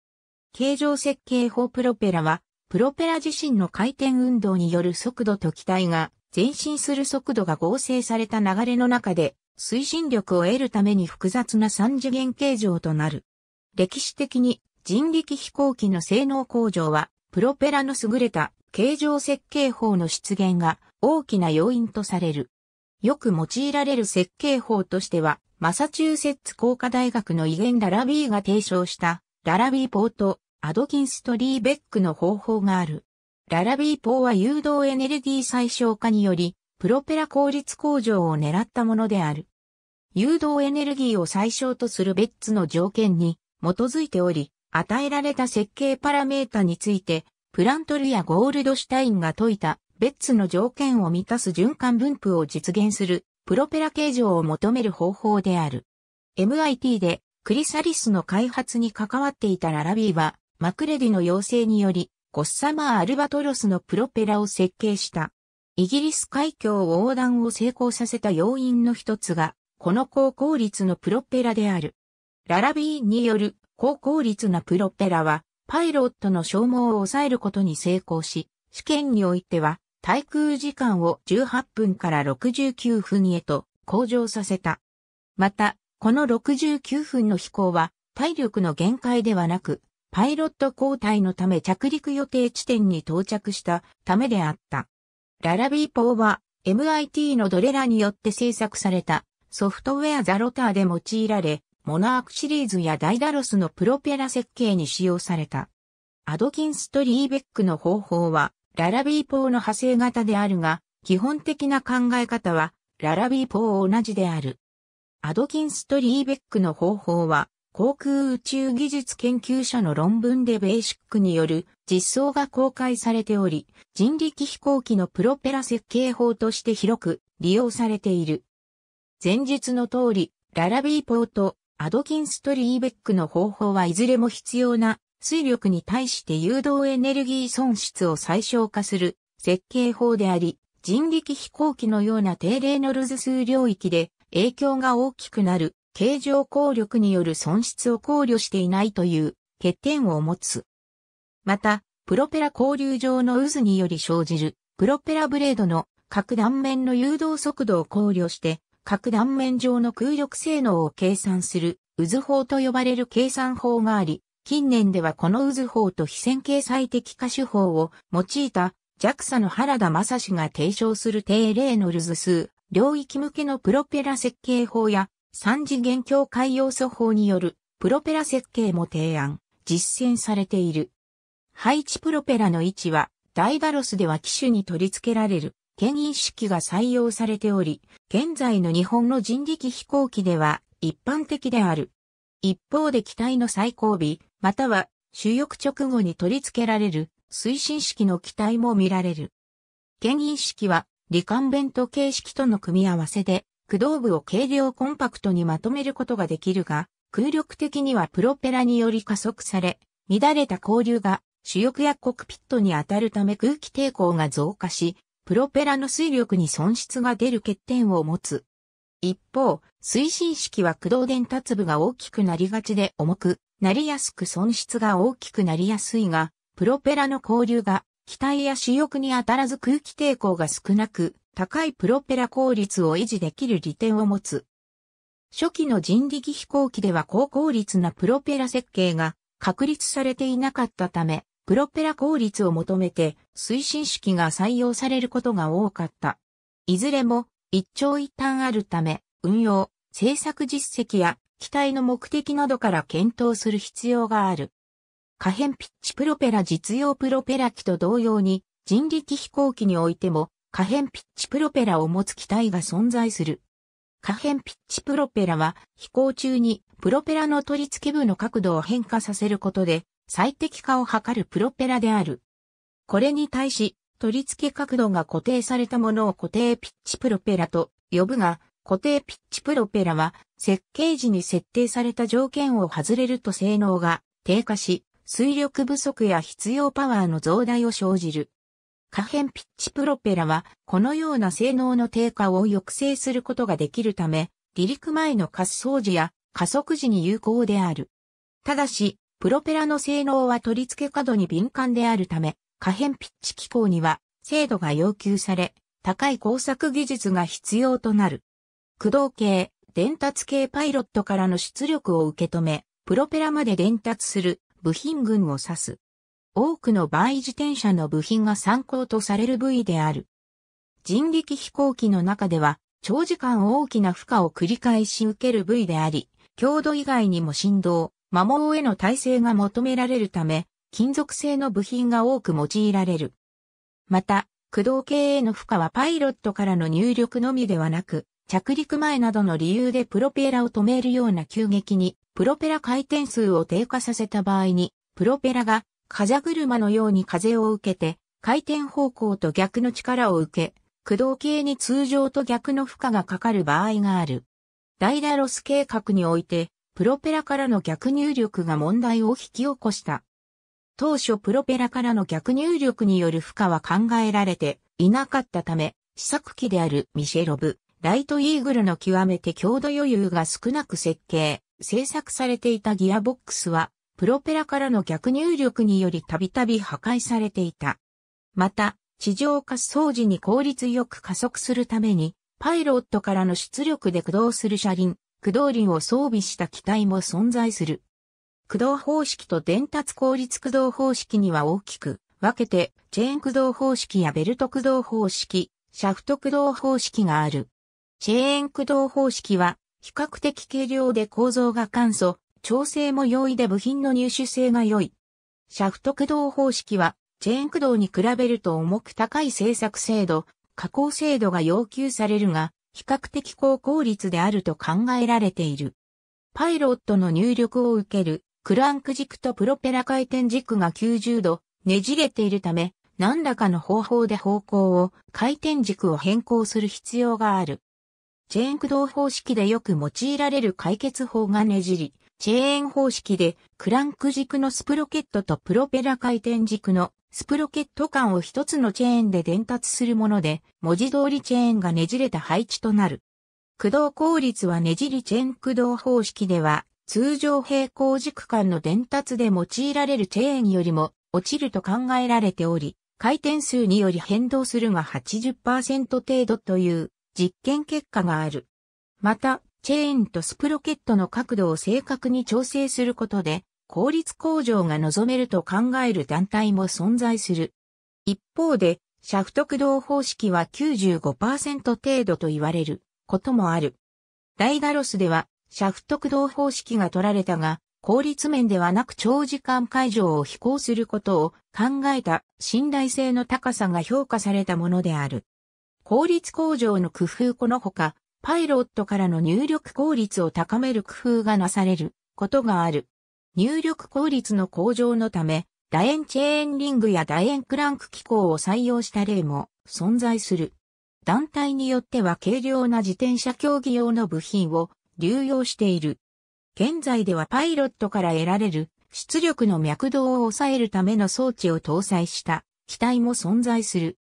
形状設計法プロペラはプロペラ自身の回転運動による速度と機体が前進する速度が合成された流れの中で推進力を得るために複雑な三次元形状となる。歴史的に人力飛行機の性能向上はプロペラの優れた形状設計法の出現が大きな要因とされる。よく用いられる設計法としては、マサチューセッツ工科大学の威厳ララビーが提唱したララビーポートアドキンストリーベックの方法がある。ララビー法は誘導エネルギー最小化により、プロペラ効率向上を狙ったものである。誘導エネルギーを最小とするベッツの条件に基づいており、与えられた設計パラメータについて、プラントルやゴールドシュタインが説いたベッツの条件を満たす循環分布を実現するプロペラ形状を求める方法である。MIT でクリサリスの開発に関わっていたララビーはマクレディの要請により、ゴッサマー・アルバトロスのプロペラを設計した。イギリス海峡横断を成功させた要因の一つが、この高効率のプロペラである。ララビーによる高効率なプロペラは、パイロットの消耗を抑えることに成功し、試験においては、対空時間を18分から69分へと向上させた。また、この69分の飛行は、体力の限界ではなく、パイロット交代のため着陸予定地点に到着したためであった。ララビーポーは MIT のドレラによって制作されたソフトウェアザロターで用いられ、モナークシリーズやダイダロスのプロペラ設計に使用された。アドキンスとリーベックの方法はララビーポーの派生型であるが、基本的な考え方はララビーポー同じである。アドキンスとリーベックの方法は航空宇宙技術研究者の論文で BASIC による実装が公開されており、人力飛行機のプロペラ設計法として広く利用されている。前述の通り、ララビーポート、アドキンストリーベックの方法はいずれも必要な水力に対して誘導エネルギー損失を最小化する設計法であり、人力飛行機のような低レノルズ数領域で影響が大きくなる形状効力による損失を考慮していないという欠点を持つ。また、プロペラ交流上の渦により生じるプロペラブレードの各断面の誘導速度を考慮して各断面上の空力性能を計算する渦法と呼ばれる計算法があり、近年ではこの渦法と非線形最適化手法を用いた JAXA の原田正史が提唱する低レーノルズ数、領域向けのプロペラ設計法や三次元境界要素法によるプロペラ設計も提案、実践されている。配置プロペラの位置は、ダイダロスでは機種に取り付けられる、牽引式が採用されており、現在の日本の人力飛行機では一般的である。一方で機体の最後尾、または主翼直後に取り付けられる推進式の機体も見られる。牽引式は、リカンベント形式との組み合わせで、駆動部を軽量コンパクトにまとめることができるが、空力的にはプロペラにより加速され、乱れた交流が主翼やコクピットに当たるため空気抵抗が増加し、プロペラの水力に損失が出る欠点を持つ。一方、推進式は駆動伝達部が大きくなりがちで重くなりやすく損失が大きくなりやすいが、プロペラの交流が機体や主翼に当たらず空気抵抗が少なく、高いプロペラ効率を維持できる利点を持つ。初期の人力飛行機では高効率なプロペラ設計が確立されていなかったため、プロペラ効率を求めて推進式が採用されることが多かった。いずれも一長一短あるため、運用、製作実績や機体の目的などから検討する必要がある。可変ピッチプロペラ実用プロペラ機と同様に人力飛行機においても可変ピッチプロペラを持つ機体が存在する。可変ピッチプロペラは飛行中にプロペラの取り付け部の角度を変化させることで最適化を図るプロペラである。これに対し取り付け角度が固定されたものを固定ピッチプロペラと呼ぶが固定ピッチプロペラは設計時に設定された条件を外れると性能が低下し水力不足や必要パワーの増大を生じる。可変ピッチプロペラは、このような性能の低下を抑制することができるため、離陸前の滑走時や加速時に有効である。ただし、プロペラの性能は取り付け角に敏感であるため、可変ピッチ機構には精度が要求され、高い工作技術が必要となる。駆動系、伝達系パイロットからの出力を受け止め、プロペラまで伝達する部品群を指す。多くの場合自転車の部品が参考とされる部位である。人力飛行機の中では、長時間大きな負荷を繰り返し受ける部位であり、強度以外にも振動、摩耗への耐性が求められるため、金属製の部品が多く用いられる。また、駆動系への負荷はパイロットからの入力のみではなく、着陸前などの理由でプロペラを止めるような急激にプロペラ回転数を低下させた場合に、プロペラが風車のように風を受けて、回転方向と逆の力を受け、駆動系に通常と逆の負荷がかかる場合がある。ダイダロス計画において、プロペラからの逆入力が問題を引き起こした。当初プロペラからの逆入力による負荷は考えられていなかったため、試作機であるミシェロブ、ライトイーグルの極めて強度余裕が少なく設計、製作されていたギアボックスは、プロペラからの逆入力によりたびたび破壊されていた。また、地上滑走時に効率よく加速するために、パイロットからの出力で駆動する車輪、駆動輪を装備した機体も存在する。駆動方式と伝達効率駆動方式には大きく分けて、チェーン駆動方式やベルト駆動方式、シャフト駆動方式がある。チェーン駆動方式は比較的軽量で構造が簡素、調整も容易で部品の入手性が良い。シャフト駆動方式は、チェーン駆動に比べると重く高い製作精度、加工精度が要求されるが、比較的高効率であると考えられている。パイロットの入力を受けるクランク軸とプロペラ回転軸が90度ねじれているため、何らかの方法で方向を回転軸を変更する必要がある。チェーン駆動方式でよく用いられる解決法がねじり、チェーン方式でクランク軸のスプロケットとプロペラ回転軸のスプロケット間を一つのチェーンで伝達するもので、文字通りチェーンがねじれた配置となる。駆動効率はねじりチェーン駆動方式では、通常平行軸間の伝達で用いられるチェーンよりも落ちると考えられており、回転数により変動するが80%程度という実験結果がある。また、チェーンとスプロケットの角度を正確に調整することで、効率向上が望めると考える団体も存在する。一方で、シャフト駆動方式は95%程度と言われることもある。ダイダロスでは、シャフト駆動方式が取られたが、効率面ではなく長時間会場を飛行することを考えた信頼性の高さが評価されたものである。効率向上の工夫このほか、パイロットからの入力効率を高める工夫がなされることがある。入力効率の向上のため、楕円チェーンリングや楕円クランク機構を採用した例も存在する。団体によっては軽量な自転車競技用の部品を流用している。現在ではパイロットから得られる出力の脈動を抑えるための装置を搭載した機体も存在する。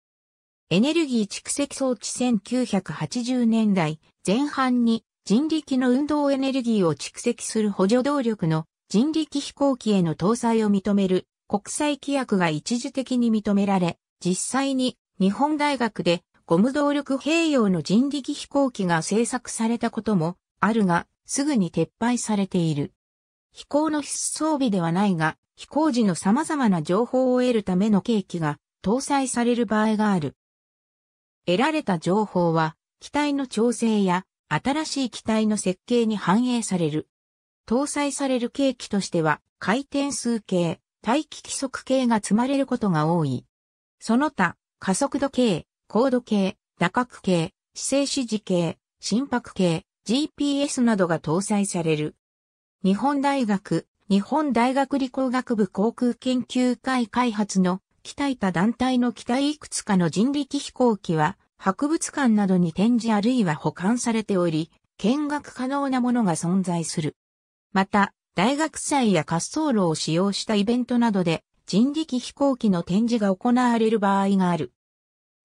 エネルギー蓄積装置1980年代前半に人力の運動エネルギーを蓄積する補助動力の人力飛行機への搭載を認める国際規約が一時的に認められ、実際に日本大学でゴム動力併用の人力飛行機が製作されたこともあるが、すぐに撤廃されている。飛行の必須装備ではないが、飛行時の様々な情報を得るための計器が搭載される場合がある。得られた情報は、機体の調整や新しい機体の設計に反映される。搭載される計器としては、回転数計、待機規則計が積まれることが多い。その他、加速度計、高度計、打角計、姿勢指示計、心拍計、GPS などが搭載される。日本大学、日本大学理工学部航空研究会開発の鍛えた団体の機体いくつかの人力飛行機は博物館などに展示あるいは保管されており、見学可能なものが存在する。また、大学祭や滑走路を使用したイベントなどで人力飛行機の展示が行われる場合がある。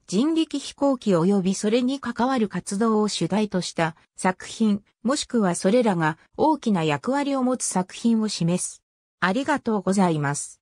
人力飛行機及びそれに関わる活動を主題とした作品、もしくはそれらが大きな役割を持つ作品を示す。ありがとうございます。